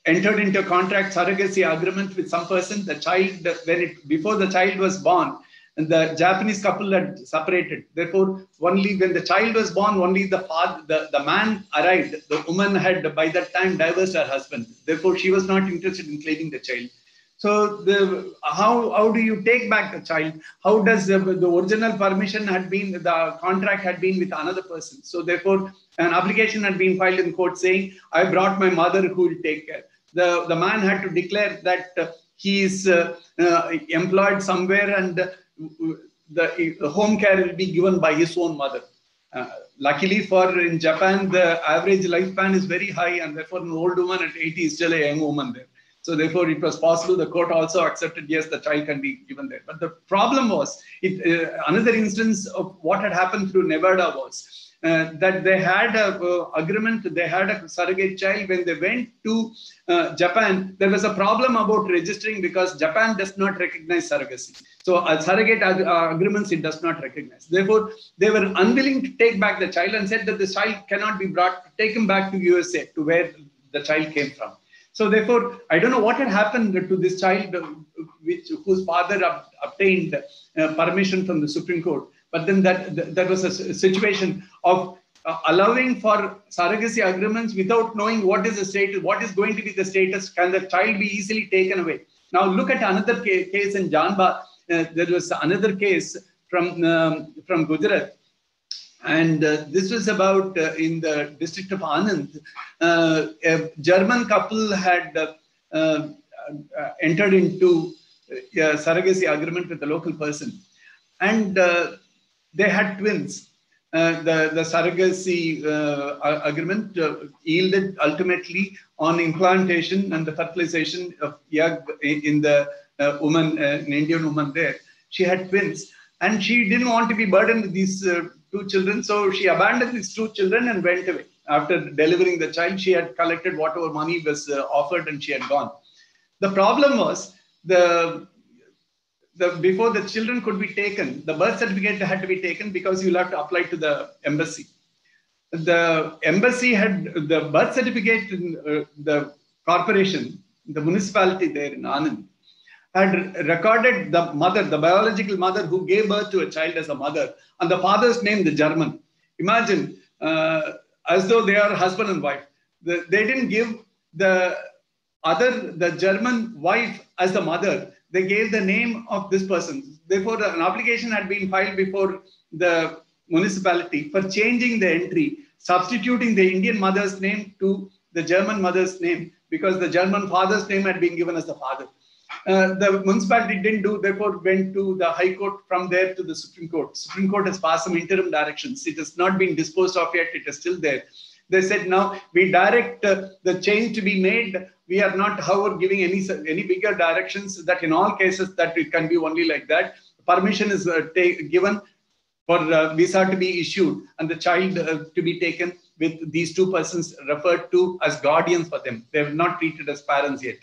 entered into a contract surrogacy agreement with some person. The child, when it before the child was born, and the Japanese couple had separated. Therefore, only when the child was born, only the father, the, the man arrived. The woman had by that time divorced her husband. Therefore, she was not interested in claiming the child. So the, how, how do you take back the child? How does the, the original permission had been, the contract had been with another person. So therefore, an application had been filed in court saying, I brought my mother who will take care. The, the man had to declare that uh, he is uh, uh, employed somewhere and uh, the, the home care will be given by his own mother. Uh, luckily for in Japan, the average lifespan is very high and therefore an old woman at 80 is still a young woman there. So therefore, it was possible. The court also accepted, yes, the child can be given there. But the problem was, it, uh, another instance of what had happened through Nevada was uh, that they had a uh, agreement, they had a surrogate child. When they went to uh, Japan, there was a problem about registering because Japan does not recognize surrogacy. So surrogate ag- uh, agreements it does not recognize. Therefore, they were unwilling to take back the child and said that the child cannot be brought, taken back to USA to where the child came from. So therefore, I don't know what had happened to this child, uh, which whose father ob- obtained uh, permission from the Supreme Court. But then that, that, was a situation of uh, allowing for surrogacy agreements without knowing what is the status, what is going to be the status, can the child be easily taken away? Now look at another case in Janba. Uh, there was another case from um, from Gujarat and uh, this was about uh, in the district of Anand. Uh, a German couple had uh, uh, entered into a surrogacy agreement with a local person, and they had twins. uh, the, the surrogacy uh, agreement uh, yielded ultimately on implantation and the fertilization of egg in the uh, woman, uh, an Indian woman there. She had twins and she didn't want to be burdened with these uh, two children. So she abandoned these two children and went away. After delivering the child, she had collected whatever money was offered and she had gone. The problem was the the, before the children could be taken, the birth certificate had to be taken because you'll have to apply to the embassy. The embassy had the birth certificate in uh, the corporation, the municipality there in Anand, had recorded the mother, the biological mother who gave birth to a child as a mother, and the father's name, the German. Imagine, uh, as though they are husband and wife. The, they didn't give the other, the German wife as the mother they gave the name of this person. Therefore, an application had been filed before the municipality for changing the entry, substituting the Indian mother's name to the German mother's name because the German father's name had been given as the father. Uh, the municipality didn't do, therefore went to the High Court, from there to the Supreme Court. Supreme Court has passed some interim directions. It has not been disposed of yet, it is still there. They said now we direct uh, the change to be made we are not, however, giving any any bigger directions that in all cases that it can be only like that. Permission is uh, given for uh, visa to be issued and the child uh, to be taken with these two persons referred to as guardians for them. They have not treated as parents yet.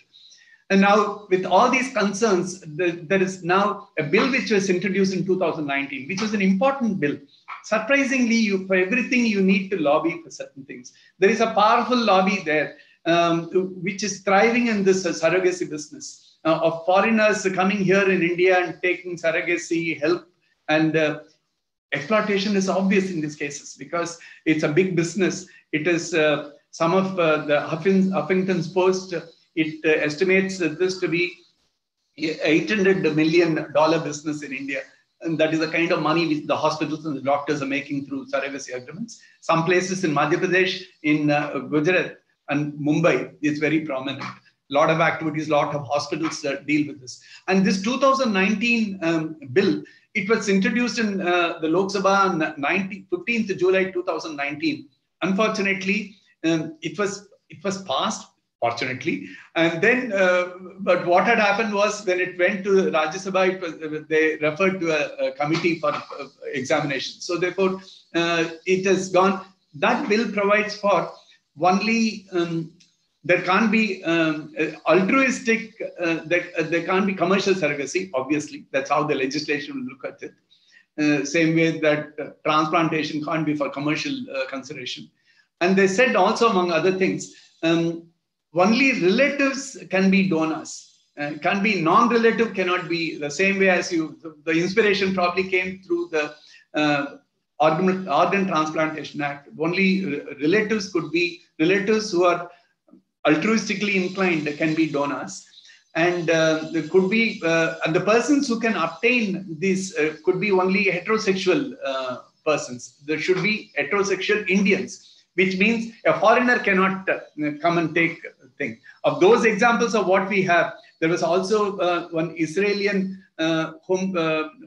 And now, with all these concerns, the, there is now a bill which was introduced in 2019, which was an important bill. Surprisingly, you, for everything, you need to lobby for certain things. There is a powerful lobby there um, which is thriving in this uh, surrogacy business uh, of foreigners coming here in India and taking surrogacy help. And uh, exploitation is obvious in these cases because it's a big business. It is uh, some of uh, the Huffington, Huffington's Post, it uh, estimates this to be 800 million dollar business in India. And that is the kind of money which the hospitals and the doctors are making through surrogacy agreements. Some places in Madhya Pradesh, in Gujarat, and Mumbai is very prominent. A lot of activities, a lot of hospitals uh, deal with this. And this 2019 um, bill, it was introduced in uh, the Lok Sabha on 19, 15th July 2019. Unfortunately, um, it was it was passed fortunately. And then, uh, but what had happened was when it went to Rajya Sabha, was, uh, they referred to a, a committee for uh, examination. So therefore, uh, it has gone. That bill provides for only um, there can't be um, altruistic, uh, there, uh, there can't be commercial surrogacy, obviously. That's how the legislation will look at it. Uh, same way that uh, transplantation can't be for commercial uh, consideration. And they said also, among other things, um, only relatives can be donors. Uh, can be non-relative cannot be the same way as you, the, the inspiration probably came through the organ, organ transplantation act. Only relatives could be relatives who are altruistically inclined can be donors. And uh, could be, uh, and the persons who can obtain this uh, could be only heterosexual uh, persons. There should be heterosexual Indians, which means a foreigner cannot uh, come and take thing. Of those examples of what we have, there was also uh, one Israeli hom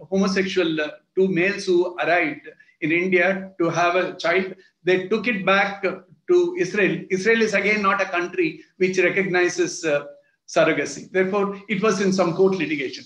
homosexual, two males who arrived in India to have a child. They took it back to Israel. Israel is again not a country which recognizes uh, surrogacy. Therefore, it was in some court litigation.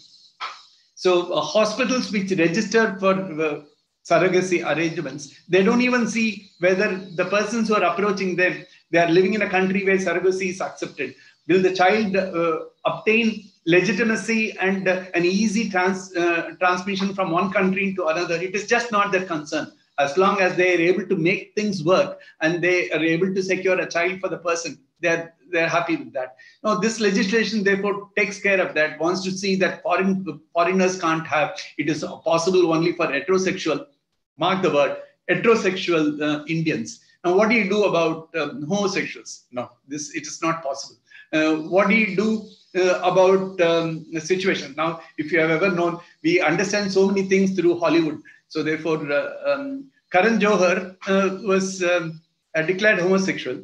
So, uh, hospitals which register for uh, surrogacy arrangements, they don't even see whether the persons who are approaching them, they are living in a country where surrogacy is accepted. Will the child uh, obtain legitimacy and uh, an easy trans, uh, transmission from one country to another? It is just not their concern as long as they are able to make things work and they are able to secure a child for the person they're they're happy with that now this legislation therefore takes care of that wants to see that foreign foreigners can't have it is possible only for heterosexual mark the word heterosexual uh, indians now what do you do about um, homosexuals no this it is not possible uh, what do you do uh, about um, the situation now if you have ever known we understand so many things through bollywood so therefore, uh, um, Karan Johar uh, was um, declared homosexual,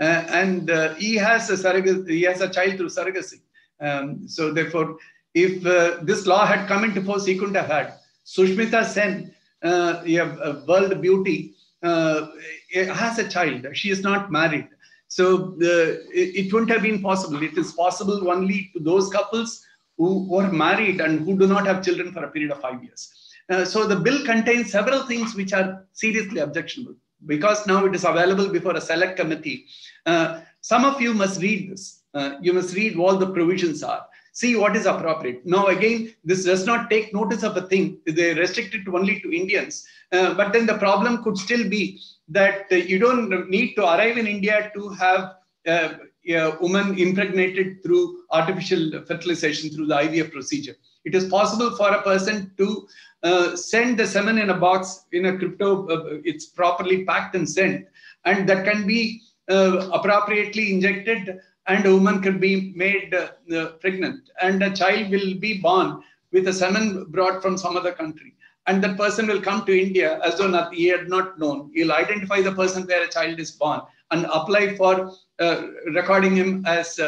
uh, and he has a surrogate, he has a child through surrogacy. Um, so therefore, if this law had come into force, he couldn't have had. Sushmita Sen, uh, a world beauty, uh, has a child. She is not married. So it, it wouldn't have been possible. It is possible only to those couples who, are married and who do not have children for a period of five years. Uh, so the bill contains several things which are seriously objectionable because now it is available before a select committee. Uh, some of you must read this. Uh, you must read what the provisions are. See what is appropriate. Now, again, this does not take notice of a thing. They restrict it only to Indians. Uh, but then the problem could still be that uh, you don't need to arrive in India to have uh, a woman impregnated through artificial fertilization through the IVF procedure. It is possible for a person to uh, send the semen in a box in a crypto, uh, it's properly packed and sent, and that can be uh, appropriately injected, and a woman can be made uh, pregnant, and a child will be born with a semen brought from some other country. And that person will come to India as though not, he had not known. He'll identify the person where a child is born and apply for uh, recording him as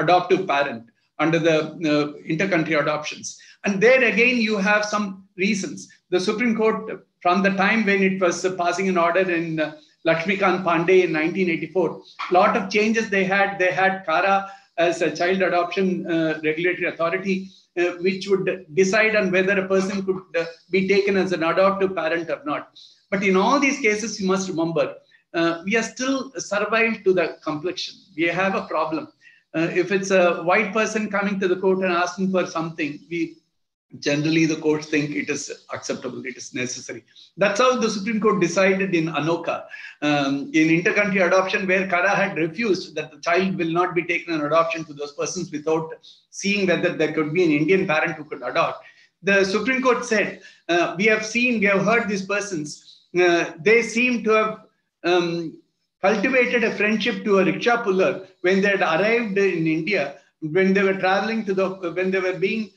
adoptive parent under the uh, intercountry adoptions. And there again, you have some reasons. The Supreme Court, from the time when it was passing an order in uh, Lakshmikant Pandey in 1984, a lot of changes they had. They had CARA as a child adoption uh, regulatory authority, uh, which would decide on whether a person could uh, be taken as an adoptive parent or not. But in all these cases, you must remember, uh, we are still servile to the complexion. We have a problem. Uh, if it's a white person coming to the court and asking for something, we generally the courts think it is acceptable, it is necessary. That's how the Supreme Court decided in Anokha, um, in intercountry adoption, where CARA had refused that the child will not be taken in adoption to those persons without seeing whether there could be an Indian parent who could adopt. The Supreme Court said, uh, we have seen, we have heard these persons, uh, they seem to have um, cultivated a friendship to a rickshaw puller when they had arrived in India, when they were traveling to the, when they were being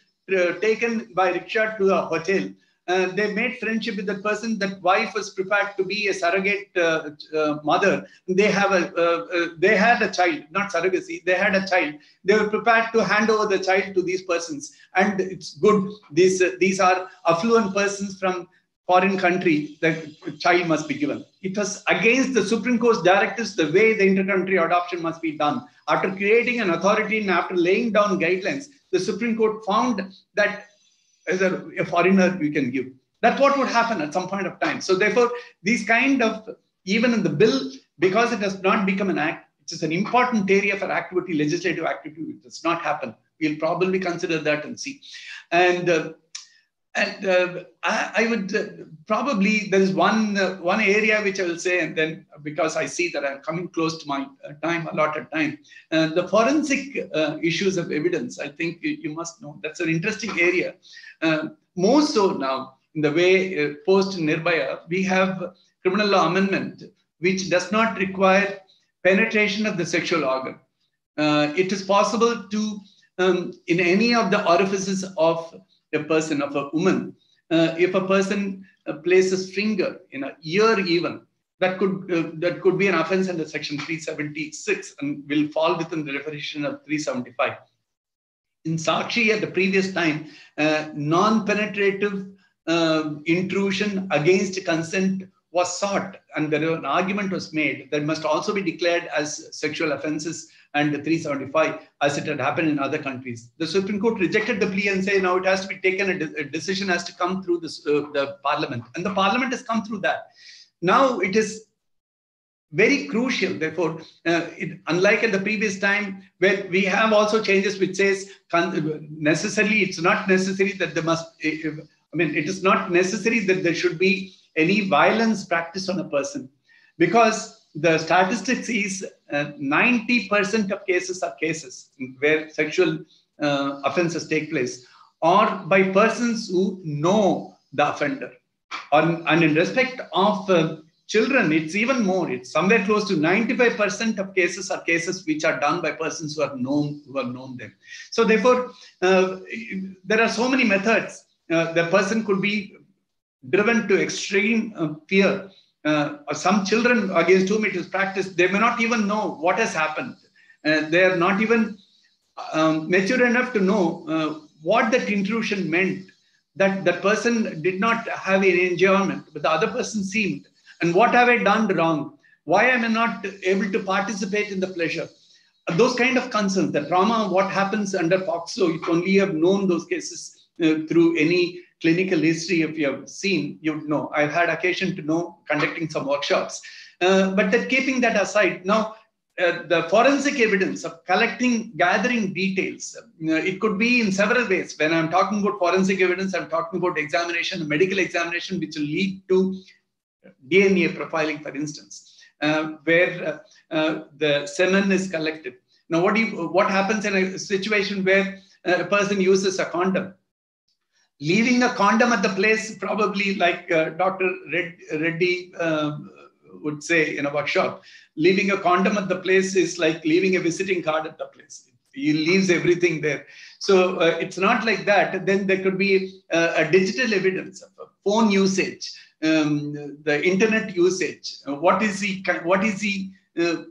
taken by rickshaw to a hotel. Uh, they made friendship with the person. That wife was prepared to be a surrogate uh, uh, mother. They have a, uh, uh, they had a child, not surrogacy. They had a child. They were prepared to hand over the child to these persons, and it's good. These these are affluent persons from foreign country. The child must be given. It was against the Supreme Court's directives the way the intercountry adoption must be done. After creating an authority and after laying down guidelines, the Supreme Court found that as a, a foreigner you can give. That's what would happen at some point of time. So therefore, these kind of, even in the bill, because it has not become an act, which is an important area for activity, legislative activity, it does not happen. We'll probably consider that and see. And uh, and uh, I, I, would uh, probably there is one uh, one area which I will say, and then because I see that I'm coming close to my uh, time allotted time, uh, the forensic uh, issues of evidence. I think you, you, must know that's an interesting area. more so now in the way post Nirbhaya, we have criminal law amendment which does not require penetration of the sexual organ. it is possible to um, in any of the orifices of a person, of a woman, uh, if a person uh, places finger in a ear even, that could uh, that could be an offense under section 376 and will fall within the definition of 375. In Sakshi at the previous time, uh, non-penetrative uh, intrusion against consent was sought and there an argument was made that must also be declared as sexual offenses and 375 as it had happened in other countries. The Supreme Court rejected the plea and said now it has to be taken, a, de- a decision has to come through this, uh, the parliament. And the parliament has come through that. Now it is very crucial. Therefore, uh, it, unlike at the previous time, where we have also changes which says necessarily it's not necessary that there must. I mean, it is not necessary that there should be any violence practiced on a person, because the statistics is uh, 90% of cases are cases where sexual uh, offenses take place or by persons who know the offender. Or, and in respect of uh, children, it's even more. It's somewhere close to 95% of cases are cases which are done by persons who are known who have known them. So therefore, uh, there are so many methods. Uh, the person could be driven to extreme uh, fear uh, some children against whom it is practiced, they may not even know what has happened. Uh, they are not even um, mature enough to know uh, what that intrusion meant. that that person did not have any enjoyment, but the other person seemed. And what have I done wrong? Why am I not able to participate in the pleasure? Those kind of concerns, the trauma, what happens under POCSO, if only you have known those cases uh, through any clinical history, if you have seen, you would know. I've had occasion to know conducting some workshops. Uh, but that keeping that aside, now uh, the forensic evidence of collecting, gathering details, uh, it could be in several ways. When I'm talking about forensic evidence, I'm talking about examination, medical examination, which will lead to DNA profiling, for instance, uh, where uh, uh, the semen is collected. Now, what, do you, what happens in a situation where a person uses a condom? Leaving a condom at the place, probably like Dr. Red, Reddy um, would say in a workshop, leaving a condom at the place is like leaving a visiting card at the place. He leaves everything there. So uh, it's not like that. Then there could be uh, a digital evidence of phone usage, um, the internet usage. Uh, what is he? What is he uh,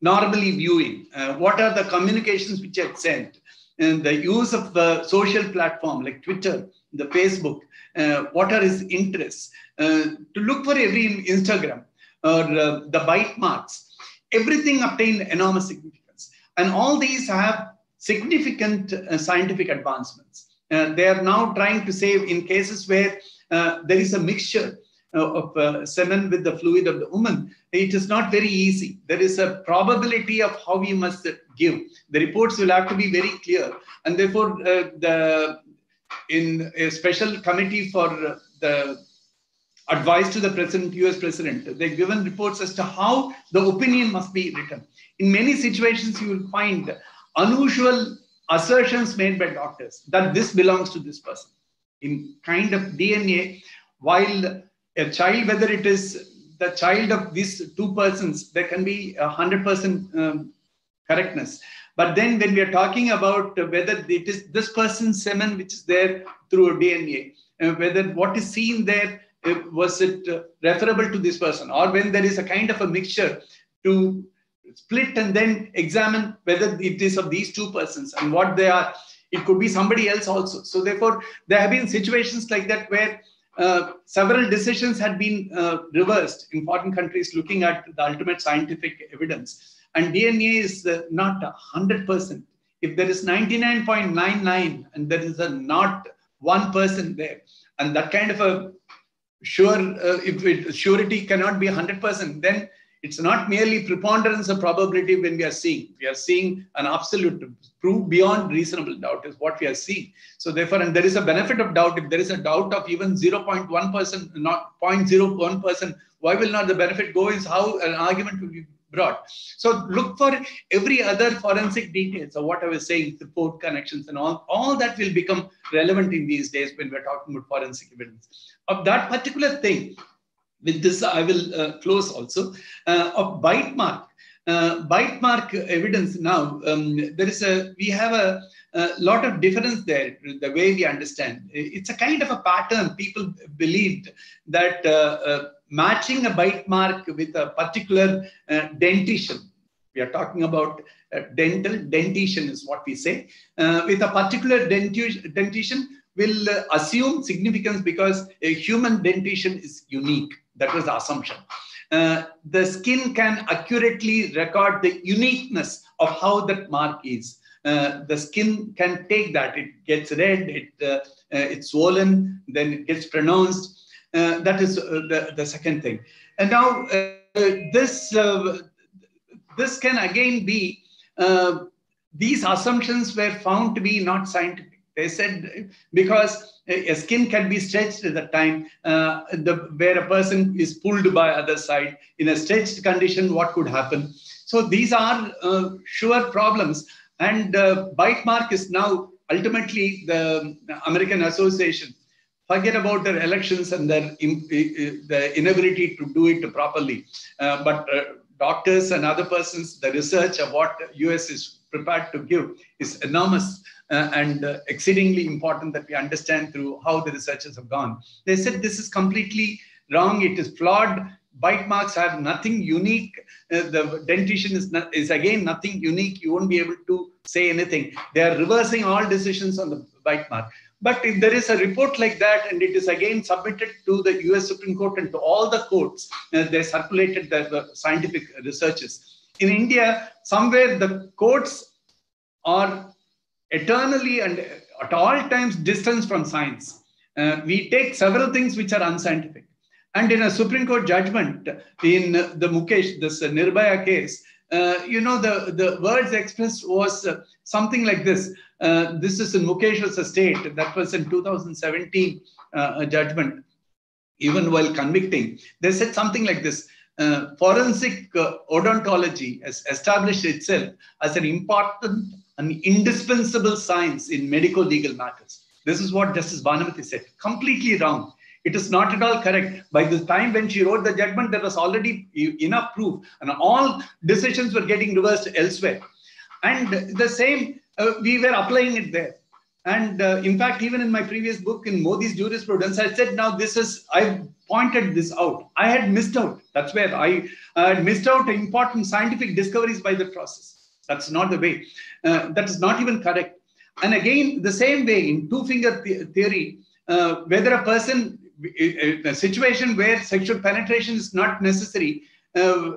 normally viewing? Uh, what are the communications which are sent? And the use of the social platform like Twitter, the Facebook. Uh, what are his interests? to look for every Instagram or the bite marks. Everything obtained enormous significance. And all these have significant uh, scientific advancements. Uh, they are now trying to say in cases where uh, there is a mixture of semen with the fluid of the woman, it is not very easy. There is a probability of how we must give. The reports will have to be very clear. And therefore, uh, the in a special committee for the advice to the president, US president, they've given reports as to how the opinion must be written. In many situations, you will find unusual assertions made by doctors that this belongs to this person. In kind of DNA, while a child, whether it is the child of these two persons, there can be a hundred percent um, correctness. But then when we are talking about whether it is this person's semen which is there through DNA, uh, whether what is seen there uh, was it uh, referable to this person, or when there is a kind of a mixture to split and then examine whether it is of these two persons and what they are. It could be somebody else also. So therefore, there have been situations like that where uh, several decisions had been reversed in foreign countries looking at the ultimate scientific evidence. And DNA is uh, not 100%. If there is 99.99 and there is a not one person there, and that kind of a sure, uh, if it, surety cannot be 100%, then it's not merely preponderance of probability when we are seeing. We are seeing an absolute proof beyond reasonable doubt is what we are seeing. So therefore, and there is a benefit of doubt. If there is a doubt of even 0.1%, not 0.01%, why will not the benefit go is how an argument will be brought. So look for every other forensic details of what I was saying, the port connections and all, all that will become relevant in these days when we're talking about forensic evidence. Of that particular thing, with this, I will uh, close also. Uh, of bite mark, uh, bite mark evidence now, um, there is a, we have a, a, lot of difference there, the way we understand. It's a kind of a pattern. People believed that uh, uh, matching a bite mark with a particular uh, dentition, we are talking about dental dentition is what we say, with a particular dentition will assume significance because a human dentition is unique that was the assumption. Uh, the skin can accurately record the uniqueness of how that mark is. Uh, the skin can take that. It gets red, it, uh, uh it's swollen, then it gets pronounced. Uh, that is uh, the, the second thing. And now this, this can again be, these assumptions were found to be not scientific. They said because a skin can be stretched at the time uh, the, where a person is pulled by other side in a stretched condition what could happen so these are uh, sure problems and uh, bite mark is now ultimately the american association forget about their elections and their the inability to do it properly uh, but uh, doctors and other persons the research of what us is prepared to give is enormous uh, and uh, exceedingly important that we understand through how the researchers have gone. They said this is completely wrong, it is flawed. Bite marks have nothing unique. Uh, the dentition is, not, is again nothing unique. You won't be able to say anything. They are reversing all decisions on the bite mark. But if there is a report like that and it is again submitted to the US Supreme Court and to all the courts, uh, they circulated the, the scientific researches. In India, somewhere the courts are eternally and at all times distance from science. Uh, we take several things which are unscientific. And in a Supreme Court judgment in the Mukesh, this Nirbhaya case, uh, you know, the, the words expressed was uh, something like this. Uh, this is in Mukesh versus State. That was in 2017 uh, judgment. Even while convicting, they said something like this. Uh, forensic odontology has established itself as an important and indispensable science in medical legal matters. This is what Justice Banumathi said. Completely wrong. It is not at all correct. By the time when she wrote the judgment, there was already enough proof, and all decisions were getting reversed elsewhere. And the same, uh, we were applying it there. And uh, in fact, even in my previous book, in Modi's jurisprudence, I said, now this is, I pointed this out. I had missed out. That's where I uh, missed out important scientific discoveries by the process. That's not the way. Uh, that is not even correct. And again, the same way in two finger th theory, uh, whether a person, a situation where sexual penetration is not necessary, uh,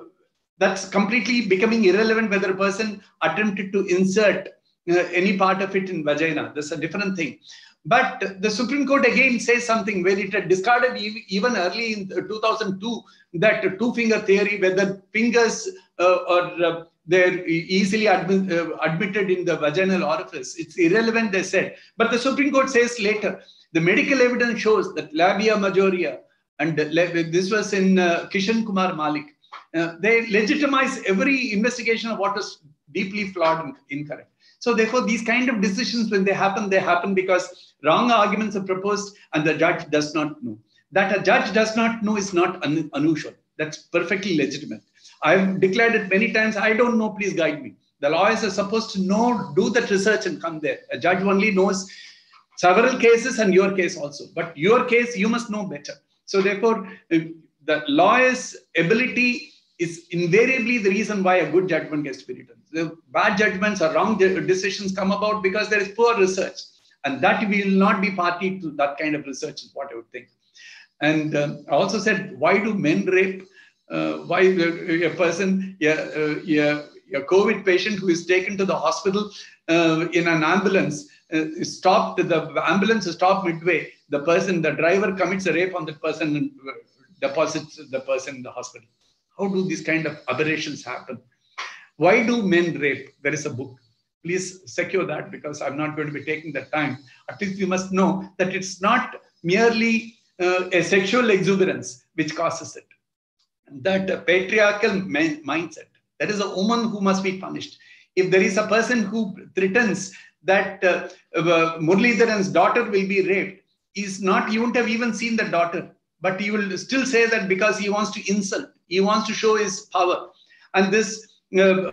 that's completely becoming irrelevant whether a person attempted to insert uh, any part of it in vagina. That's a different thing. But the Supreme Court again says something where it had discarded even early in 2002 that two finger theory, whether fingers uh, or uh, they're easily admi uh, admitted in the vaginal orifice. It's irrelevant, they said. But the Supreme Court says later, the medical evidence shows that labia majora, and this was in uh, Kishan Kumar Malik, uh, they legitimize every investigation of what is deeply flawed and incorrect. So therefore, these kind of decisions, when they happen, they happen because wrong arguments are proposed and the judge does not know. That a judge does not know is not un unusual. That's perfectly legitimate. I've declared it many times. I don't know, please guide me. The lawyers are supposed to know, do that research and come there. A judge only knows several cases and your case also. But your case, you must know better. So therefore, the lawyer's ability is invariably the reason why a good judgment gets to be written. The bad judgments or wrong decisions come about because there is poor research. And that will not be party to that kind of research is what I would think. And um, I also said, why do men rape? Uh, why a person, a, a, a, COVID patient who is taken to the hospital uh, in an ambulance, uh, stopped, the ambulance stopped midway. The person, the driver commits a rape on the person and uh, deposits the person in the hospital. How do these kind of aberrations happen? Why do men rape? There is a book. Please secure that because I'm not going to be taking the time. At least you must know that it's not merely uh, a sexual exuberance which causes it. That uh, patriarchal mindset. That is a woman who must be punished. If there is a person who threatens that uh, uh, Muralidharan's daughter will be raped, is not, you wouldn't have even seen the daughter, but he will still say that because he wants to insult, he wants to show his power. And this uh,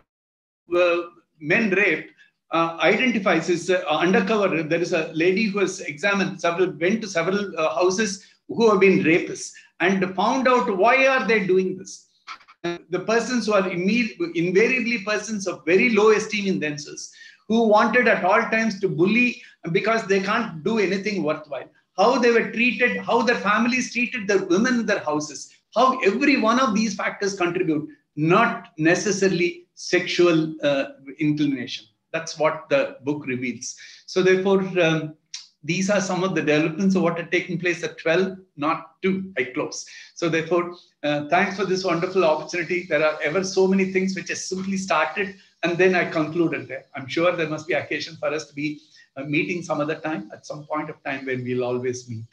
uh, men raped uh, identifies is uh, undercover. There is a lady who has examined several, went to several uh, houses who have been rapists and found out why are they doing this. The persons who are invariably persons of very low esteem in themselves, who wanted at all times to bully because they can't do anything worthwhile. How they were treated, how their families treated the women in their houses, how every one of these factors contribute, not necessarily sexual uh, inclination. That's what the book reveals. So therefore, um, these are some of the developments of what are taking place at 12, not 2. I close. So therefore, uh, thanks for this wonderful opportunity. There are ever so many things which have simply started and then I concluded there. I'm sure there must be occasion for us to be uh, meeting some other time at some point of time when we'll always meet.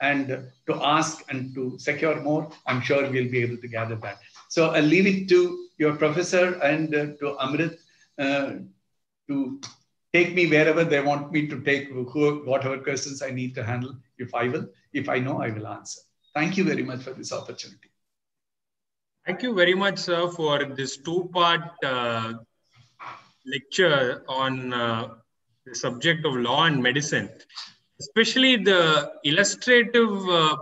And to ask and to secure more, I'm sure we'll be able to gather that. So I'll leave it to your professor and uh, to Amrit uh, to take me wherever they want me to take who, whatever questions I need to handle. If I will, if I know, I will answer. Thank you very much for this opportunity. Thank you very much, sir, for this two-part uh, lecture on uh, the subject of law and medicine, especially the illustrative uh,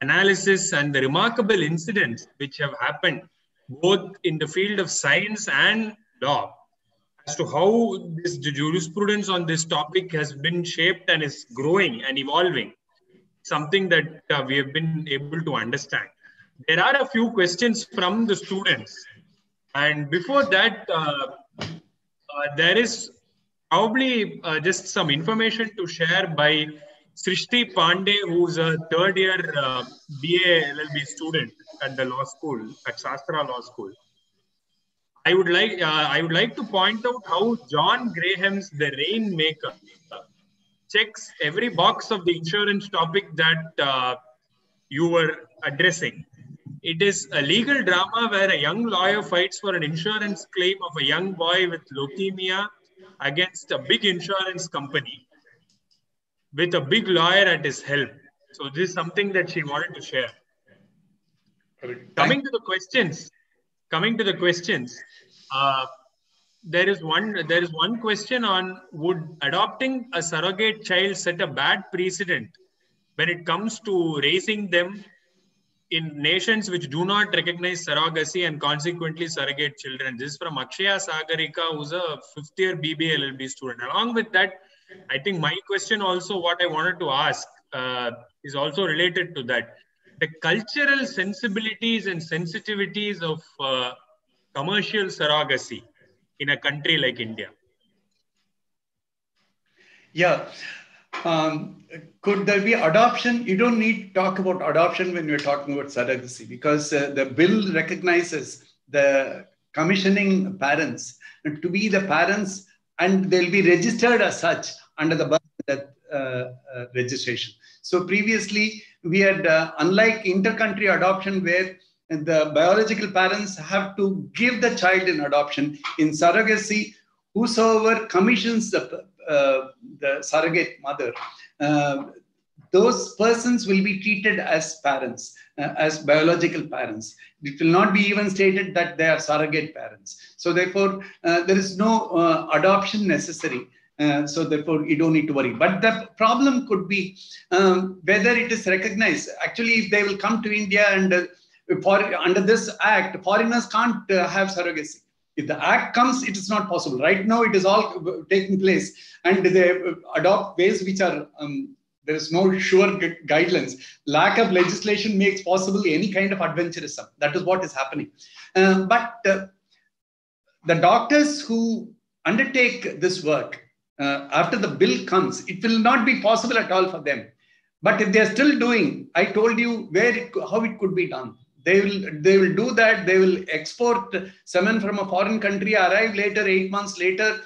analysis and the remarkable incidents which have happened both in the field of science and law as to how this jurisprudence on this topic has been shaped and is growing and evolving. Something that uh, we have been able to understand. There are a few questions from the students. And before that, uh, there is probably uh, just some information to share by Srishti Pandey, who's a third year uh, BA LLB student at the law school, at Sastra Law School. I would like uh, I would like to point out how John Grisham's The Rainmaker checks every box of the insurance topic that uh, you were addressing. It is a legal drama where a young lawyer fights for an insurance claim of a young boy with leukemia against a big insurance company with a big lawyer at his help. So this is something that she wanted to share. Coming to the questions, coming to the questions, uh, there is one there is one question on would adopting a surrogate child set a bad precedent when it comes to raising them in nations which do not recognize surrogacy and consequently surrogate children. This is from Akshaya Sagarika, who's a fifth year BBA LLB student. Along with that, I think my question also, what I wanted to ask, uh, is also related to that. The cultural sensibilities and sensitivities of uh, commercial surrogacy in a country like India. Yeah. Um, could there be adoption? You don't need to talk about adoption when you're talking about surrogacy because uh, the bill recognizes the commissioning parents to be the parents and they'll be registered as such under the birth uh, uh, registration. So previously, we had, uh, unlike intercountry adoption, where the biological parents have to give the child in adoption, in surrogacy, whosoever commissions the, the surrogate mother, uh, those persons will be treated as parents, uh, as biological parents. It will not be even stated that they are surrogate parents. So therefore, uh, there is no uh, adoption necessary. Uh, so therefore, you don't need to worry. But the problem could be um, whether it is recognized. Actually, if they will come to India and uh, for, under this act, foreigners can't uh, have surrogacy. If the act comes, it is not possible. Right now, it is all taking place, and they adopt ways which are um, there is no sure guidelines. Lack of legislation makes possible any kind of adventurism. That is what is happening. Uh, but uh, the doctors who undertake this work uh, after the bill comes, it will not be possible at all for them. But if they are still doing, I told you where it, how it could be done. They will they will do that. They will export semen from a foreign country, arrive later, eight months later,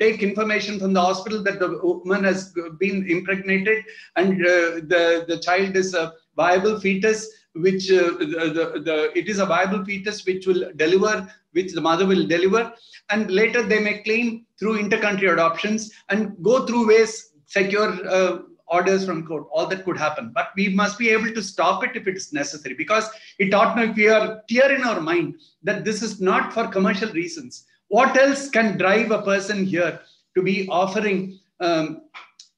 take information from the hospital that the woman has been impregnated and uh, the, the child is a viable fetus which uh, the, the, the, it is a viable fetus which will deliver which the mother will deliver and later they may claim through intercountry adoptions and go through ways secure uh, orders from court all that could happen but we must be able to stop it if it is necessary because it ought not we are clear in our mind that this is not for commercial reasons what else can drive a person here to be offering um,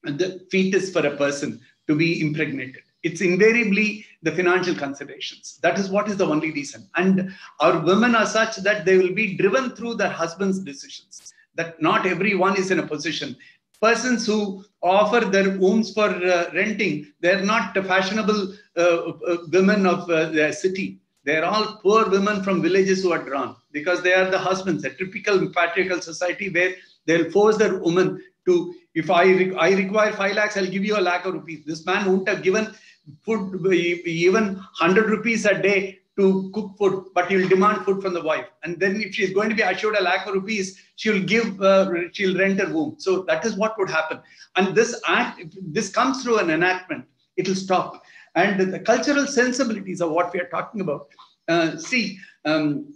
the fetus for a person to be impregnated? It's invariably the financial considerations. That is what is the only reason. And our women are such that they will be driven through their husband's decisions. That not everyone is in a position. Persons who offer their homes for uh, renting, they're not fashionable uh, uh, women of uh, the city they're all poor women from villages who are drawn because they are the husbands, a typical patriarchal society where they'll force their woman to, if I, re- I require 5 lakhs, I'll give you a lakh of rupees. This man won't have given food, even 100 rupees a day to cook food, but he'll demand food from the wife. And then if she's going to be assured a lakh of rupees, she'll give, uh, she'll rent her womb. So that is what would happen. And this act, this comes through an enactment, it'll stop and the cultural sensibilities of what we are talking about. Uh, see, um,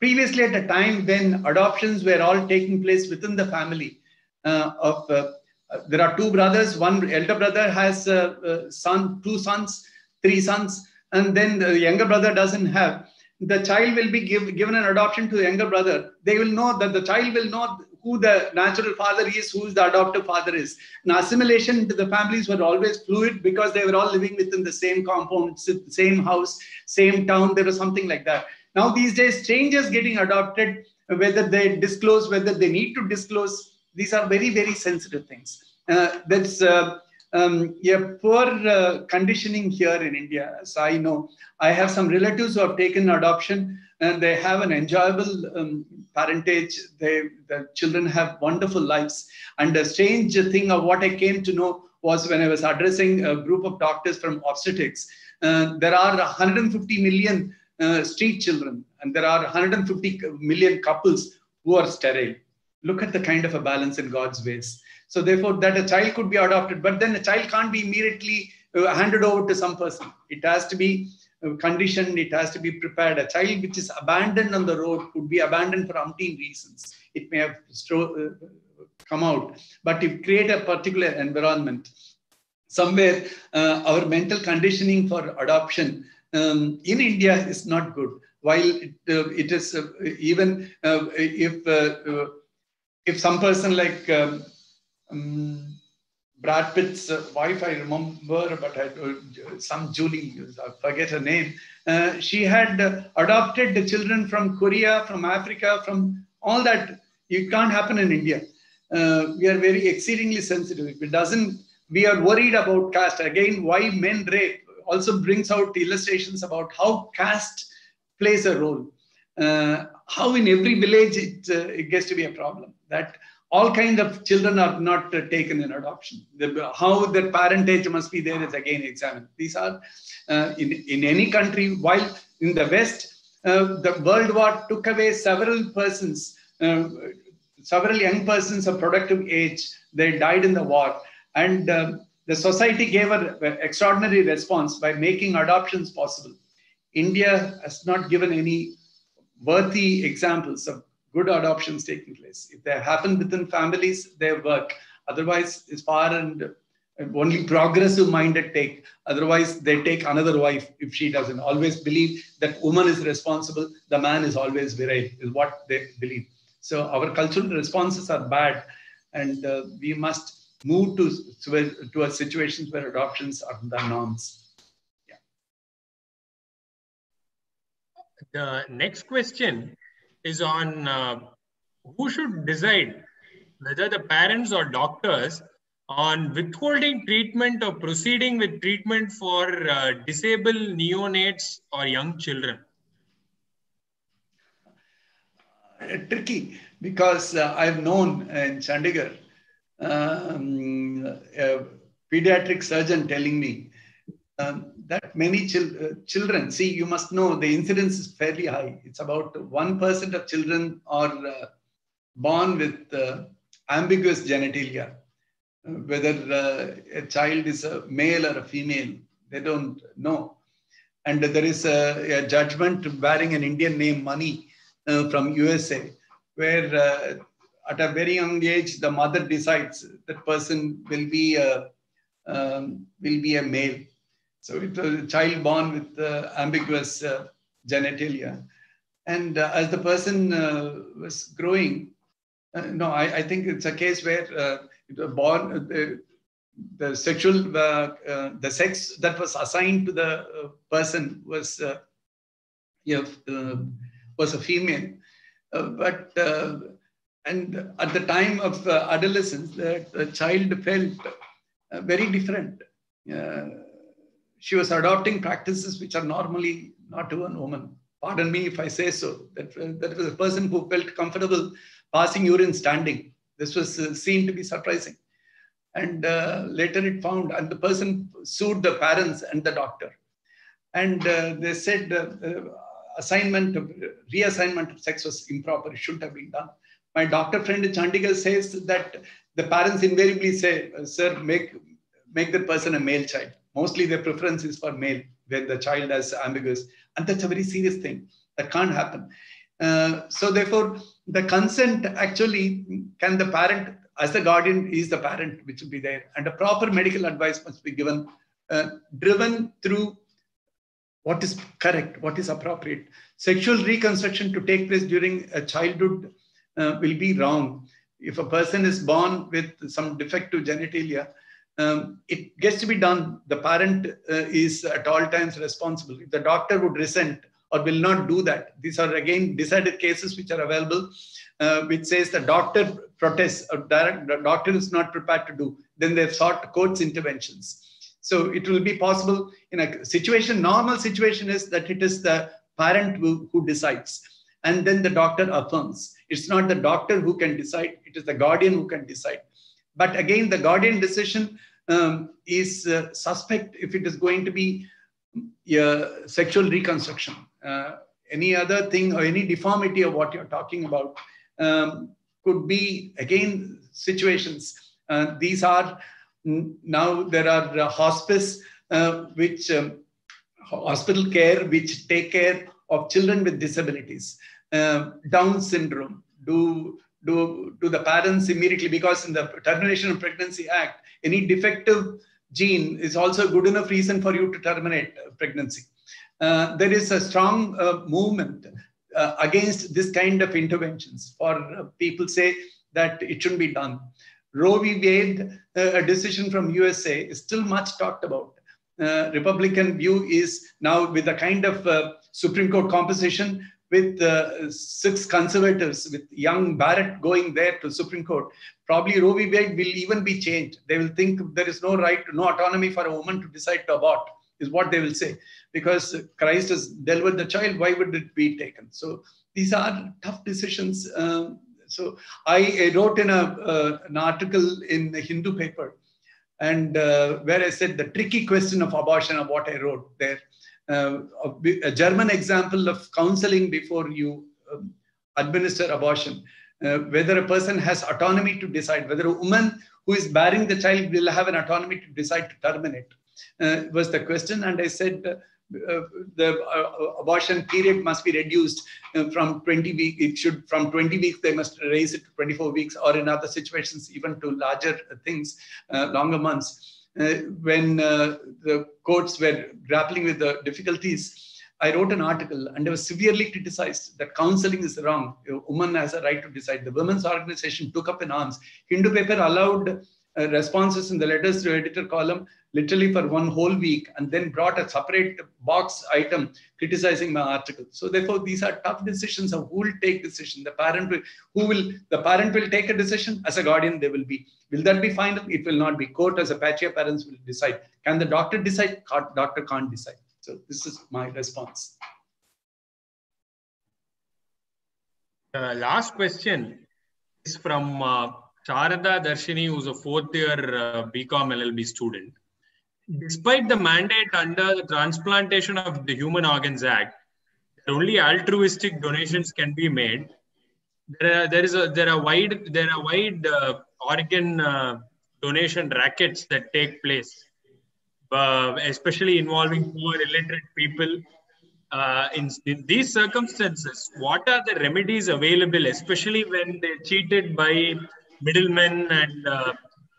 previously at a time when adoptions were all taking place within the family uh, of uh, there are two brothers one elder brother has a, a son two sons three sons and then the younger brother doesn't have the child will be give, given an adoption to the younger brother they will know that the child will know who the natural father is, who the adoptive father is. And assimilation into the families were always fluid because they were all living within the same compound, same house, same town. There was something like that. Now these days, strangers getting adopted, whether they disclose, whether they need to disclose, these are very, very sensitive things. Uh, that's uh, um, a poor uh, conditioning here in India, as I know. I have some relatives who have taken adoption and they have an enjoyable um, parentage. They, the children have wonderful lives. And a strange thing of what I came to know was when I was addressing a group of doctors from obstetrics, uh, there are 150 million uh, street children and there are 150 million couples who are sterile. Look at the kind of a balance in God's ways. So therefore, that a child could be adopted, but then a child can't be immediately uh, handed over to some person. It has to be uh, conditioned, it has to be prepared. A child which is abandoned on the road could be abandoned for umpteen reasons. It may have uh, come out, but if create a particular environment, somewhere uh, our mental conditioning for adoption um, in India is not good. While it, uh, it is uh, even if if some person like um, um, Brad Pitt's uh, wife, I remember, but I, uh, some Julie, I forget her name. Uh, she had uh, adopted the children from Korea, from Africa, from all that. It can't happen in India. Uh, we are very exceedingly sensitive. It doesn't, we are worried about caste. Again, why men rape also brings out illustrations about how caste plays a role. Uh, how in every village it, it gets to be a problem. That all kinds of children are not uh, taken in adoption. The, how their parentage must be there is again examined. These are uh, in, in any country, while in the West, uh, the World War took away several persons, uh, several young persons of productive age. They died in the war. And um, the society gave an extraordinary response by making adoptions possible. India has not given any worthy examples of good adoptions taking place. If they happen within families, they work. Otherwise, it's far and only progressive minded take. Otherwise, they take another wife if she doesn't. Always believe that woman is responsible, the man is always virile, is what they believe. So our cultural responses are bad, and uh, we must move to, a situations where adoptions are the norms. Yeah. The next question is on uh, who should decide whether the parents or doctors on withholding treatment or proceeding with treatment for uh, disabled neonates or young children? Uh, tricky because uh, I've known in Chandigarh um, a pediatric surgeon telling me um, many chil uh, children, see, you must know the incidence is fairly high. It's about 1% of children are uh, born with uh, ambiguous genitalia. Uh, whether uh, a child is a male or a female, they don't know. And there is a, a judgment bearing an Indian name, Money, uh, from USA, where at a very young age, the mother decides that person will be a, um, will be a male so it was a child born with uh, ambiguous uh, genitalia. And uh, as the person uh, was growing, uh, no, I, I, think it's a case where uh, it was born, the, the sexual, the sex that was assigned to the person was, yeah, was a female. but, and at the time of adolescence, the, the child felt very different she was adopting practices which are normally not to a woman. Pardon me if I say so. That, that was a person who felt comfortable passing urine standing. This was uh, seen to be surprising. And uh, later it found, and the person sued the parents and the doctor. And uh, they said uh, uh, assignment, of, reassignment of sex was improper. It shouldn't have been done. My doctor friend in Chandigarh says that the parents invariably say, sir, make, make the person a male child Mostly their preference is for male when the child has ambiguous. And that's a very serious thing. That can't happen. Uh, so therefore, the consent actually can the parent, as the guardian is the parent, which will be there. And a proper medical advice must be given, uh, driven through what is correct, what is appropriate. Sexual reconstruction to take place during a childhood uh, will be wrong. If a person is born with some defective genitalia, um, it gets to be done. The parent uh, is at all times responsible. If the doctor would resent or will not do that. These are again decided cases which are available, uh, which says the doctor protests or direct, the doctor is not prepared to do. Then they've sought court's interventions. So it will be possible in a situation, normal situation is that it is the parent who, who decides and then the doctor affirms. It's not the doctor who can decide, it is the guardian who can decide. But again, the guardian decision um, is uh, suspect if it is going to be uh, sexual reconstruction. Uh, any other thing or any deformity of what you're talking about um, could be, again, situations. Uh, these are now there are uh, hospice, uh, which um, hospital care, which take care of children with disabilities. Down syndrome, do do, do the parents immediately because in the termination of pregnancy act any defective gene is also a good enough reason for you to terminate pregnancy. Uh, there is a strong uh, movement uh, against this kind of interventions for uh, people say that it shouldn't be done. Roe v. Wade uh, a decision from usa is still much talked about. Uh, republican view is now with the kind of supreme court composition with uh, six conservatives, with young Barrett going there to Supreme Court, probably Roe v. Wade will even be changed. They will think there is no right, no autonomy for a woman to decide to abort, is what they will say. Because Christ has delivered the child, why would it be taken? So these are tough decisions. Um, so I, wrote in a, uh, an article in the Hindu paper, and uh, where I said the tricky question of abortion of what I wrote there uh, a German example of counseling before you um, administer abortion. Uh, whether a person has autonomy to decide, whether a woman who is bearing the child will have an autonomy to decide to terminate, uh, was the question. And I said, uh, uh the uh, abortion period must be reduced from 20 weeks. It should from 20 weeks they must raise it to 24 weeks, or in other situations even to larger things, longer months uh, when uh, the courts were grappling with the difficulties, I wrote an article and I was severely criticized that counseling is wrong. A woman has a right to decide. The women's organization took up in arms. Hindu paper allowed uh, responses in the letters to editor column literally for one whole week and then brought a separate box item criticizing my article. So therefore, these are tough decisions of who will take decision. The parent will, who will, the parent will take a decision as a guardian, they will be. Will that be final? It will not be. Court as a parents will decide. Can the doctor decide? Doctor can't decide. So this is my response. Uh, last question is from uh, Sharada Darshini, who's a fourth year uh, BCom LLB student despite the mandate under the Transplantation of the Human Organs Act, only altruistic donations can be made. There are, there is a there are wide there are wide uh, organ uh, donation rackets that take place, uh, especially involving poor illiterate people. Uh, in, in these circumstances, what are the remedies available, especially when they're cheated by middlemen and uh,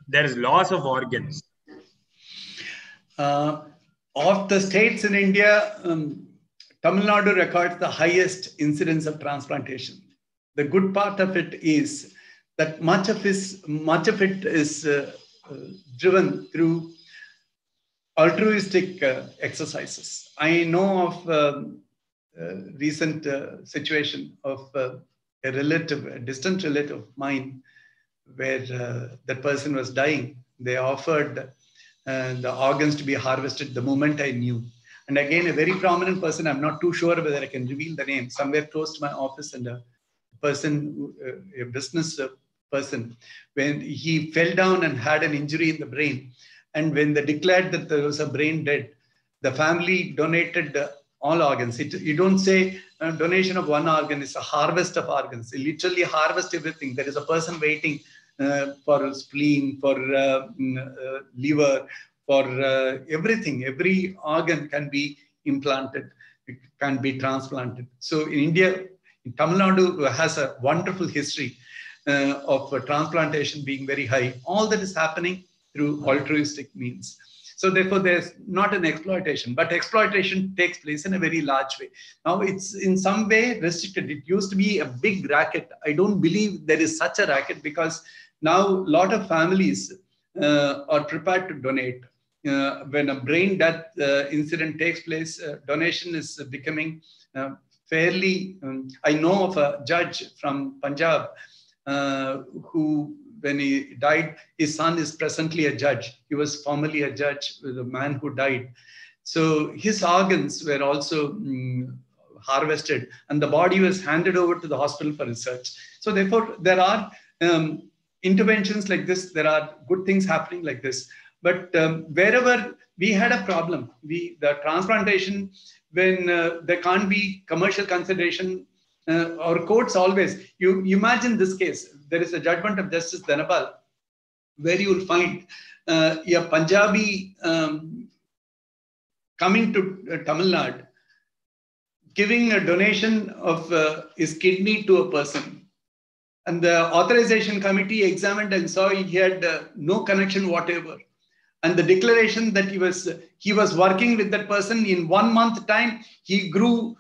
there is loss of organs? Uh, of the states in India, um, Tamil Nadu records the highest incidence of transplantation. The good part of it is that much of, his, much of it is uh, uh, driven through altruistic uh, exercises. I know of um, a recent uh, situation of uh, a relative, a distant relative of mine, where that person was dying. They offered the organs to be harvested the moment I knew. And again, a very prominent person, I'm not too sure whether I can reveal the name, somewhere close to my office, and a person, uh, a business uh, person, when he fell down and had an injury in the brain. And when they declared that there was a brain dead, the family donated all organs. It, you don't say uh, donation of one organ, it's a harvest of organs. Literally harvest everything. There is a person waiting for spleen, for uh, mm, uh, liver, for everything. Every organ can be implanted, it can be transplanted. So in India, Tamil Nadu has a wonderful history uh, of uh, transplantation being very high. All that is happening through altruistic means. So therefore, there's not an exploitation, but exploitation takes place in a very large way. Now it's in some way restricted. It used to be a big racket. I don't believe there is such a racket because now, a lot of families uh, are prepared to donate. uh, when a brain death uh, incident takes place, donation is becoming fairly. Um, I know of a judge from Punjab who, when he died, his son is presently a judge. He was formerly a judge with a man who died. So his organs were also um, harvested and the body was handed over to the hospital for research. So therefore, there are um, interventions like this. There are good things happening like this. But um, wherever we had a problem, we the transplantation, when uh, there can't be commercial consideration, uh, our courts always, you, you imagine this case, there is a judgment of Justice Dhanapal, where you will find uh, a Punjabi um, coming to uh, Tamil Nadu, giving a donation of uh, his kidney to a person. And the authorization committee examined and saw he had uh, no connection whatever. And the declaration that he was he was working with that person in one month time he grew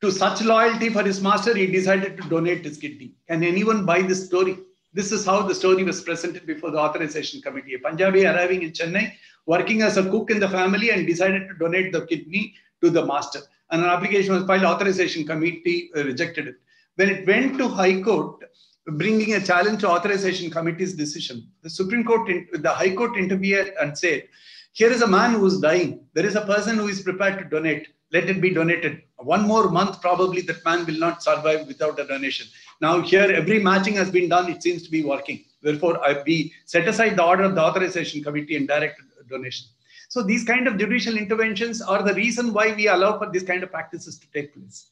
to such loyalty for his master he decided to donate his kidney. Can anyone buy this story? This is how the story was presented before the authorization committee. A punjabi arriving in chennai working as a cook in the family and decided to donate the kidney to the master. And an application was filed authorization committee uh, rejected it. When it went to high court bringing a challenge to authorization committee's decision. The Supreme Court, the High Court intervened and said, here is a man who is dying. There is a person who is prepared to donate. Let it be donated. One more month, probably that man will not survive without a donation. Now here, every matching has been done. It seems to be working. Therefore, I be set aside the order of the authorization committee and direct donation. So these kind of judicial interventions are the reason why we allow for these kind of practices to take place.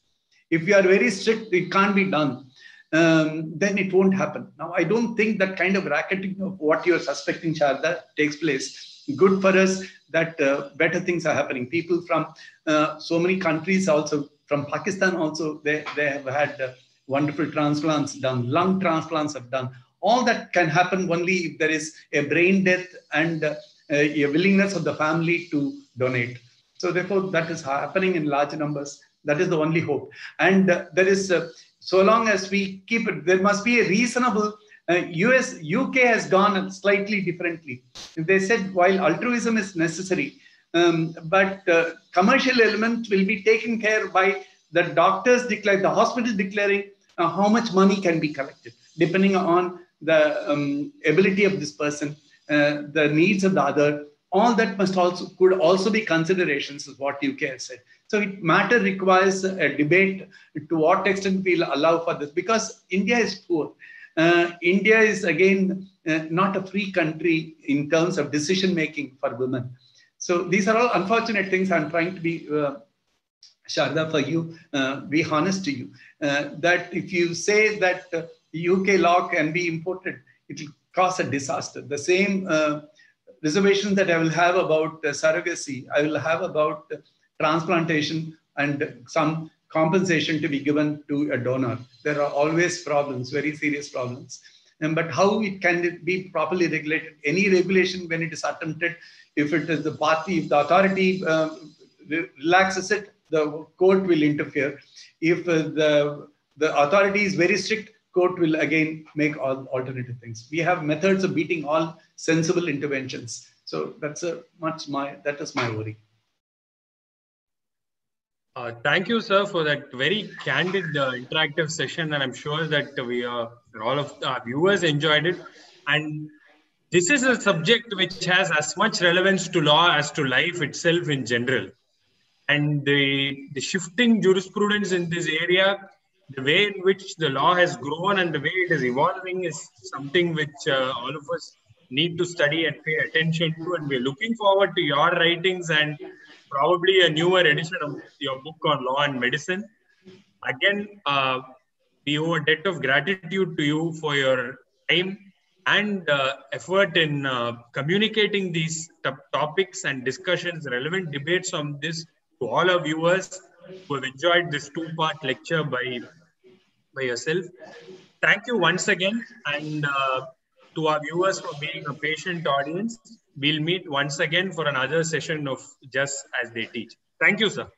If we are very strict, it can't be done um, then it won't happen. Now, I don't think that kind of racketing of what you're suspecting, Sharda, takes place. Good for us that uh, better things are happening. People from uh, so many countries, also from Pakistan, also they, they have had uh, wonderful transplants done, lung transplants have done. All that can happen only if there is a brain death and uh, a willingness of the family to donate. So therefore, that is happening in large numbers. That is the only hope. And uh, there is uh, so long as we keep it, there must be a reasonable. Uh, US, UK has gone slightly differently. They said while altruism is necessary, um, but uh, commercial element will be taken care by the doctors declare, the hospital declaring uh, how much money can be collected, depending on the um, ability of this person, uh, the needs of the other. All that must also could also be considerations, is what UK has said. So it matter requires a debate to what extent we'll allow for this because India is poor. Uh, India is again uh, not a free country in terms of decision making for women. So these are all unfortunate things. I'm trying to be uh, Sharda for you, uh, be honest to you, uh, that if you say that UK uh, law can be imported, it will cause a disaster. The same uh, reservation that I will have about surrogacy, I will have about transplantation and some compensation to be given to a donor. There are always problems, very serious problems. And, but how it can be properly regulated? Any regulation when it is attempted, if it is the party, if the authority uh, relaxes it, the court will interfere. If uh, the, the authority is very strict, court will again make all alternative things. We have methods of beating all sensible interventions. So that's a much my that is my worry. Uh, thank you, sir, for that very candid uh, interactive session. And I'm sure that we are, all of our viewers enjoyed it. And this is a subject which has as much relevance to law as to life itself in general. And the, the shifting jurisprudence in this area, the way in which the law has grown and the way it is evolving is something which uh, all of us need to study and pay attention to. And we're looking forward to your writings and probably a newer edition of your book on law and medicine. Again, uh, we owe a debt of gratitude to you for your time and uh, effort in uh, communicating these topics and discussions, relevant debates on this to all our viewers who have enjoyed this two-part lecture by, by yourself. Thank you once again and uh, to our viewers for being a patient audience we'll meet once again for another session of Just as They Teach. Thank you, sir.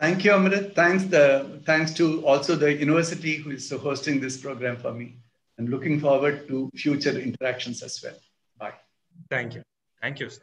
Thank you, Amrit. Thanks, the, thanks to also the university who is hosting this program for me. And looking forward to future interactions as well. Bye. Thank you. Thank you, sir.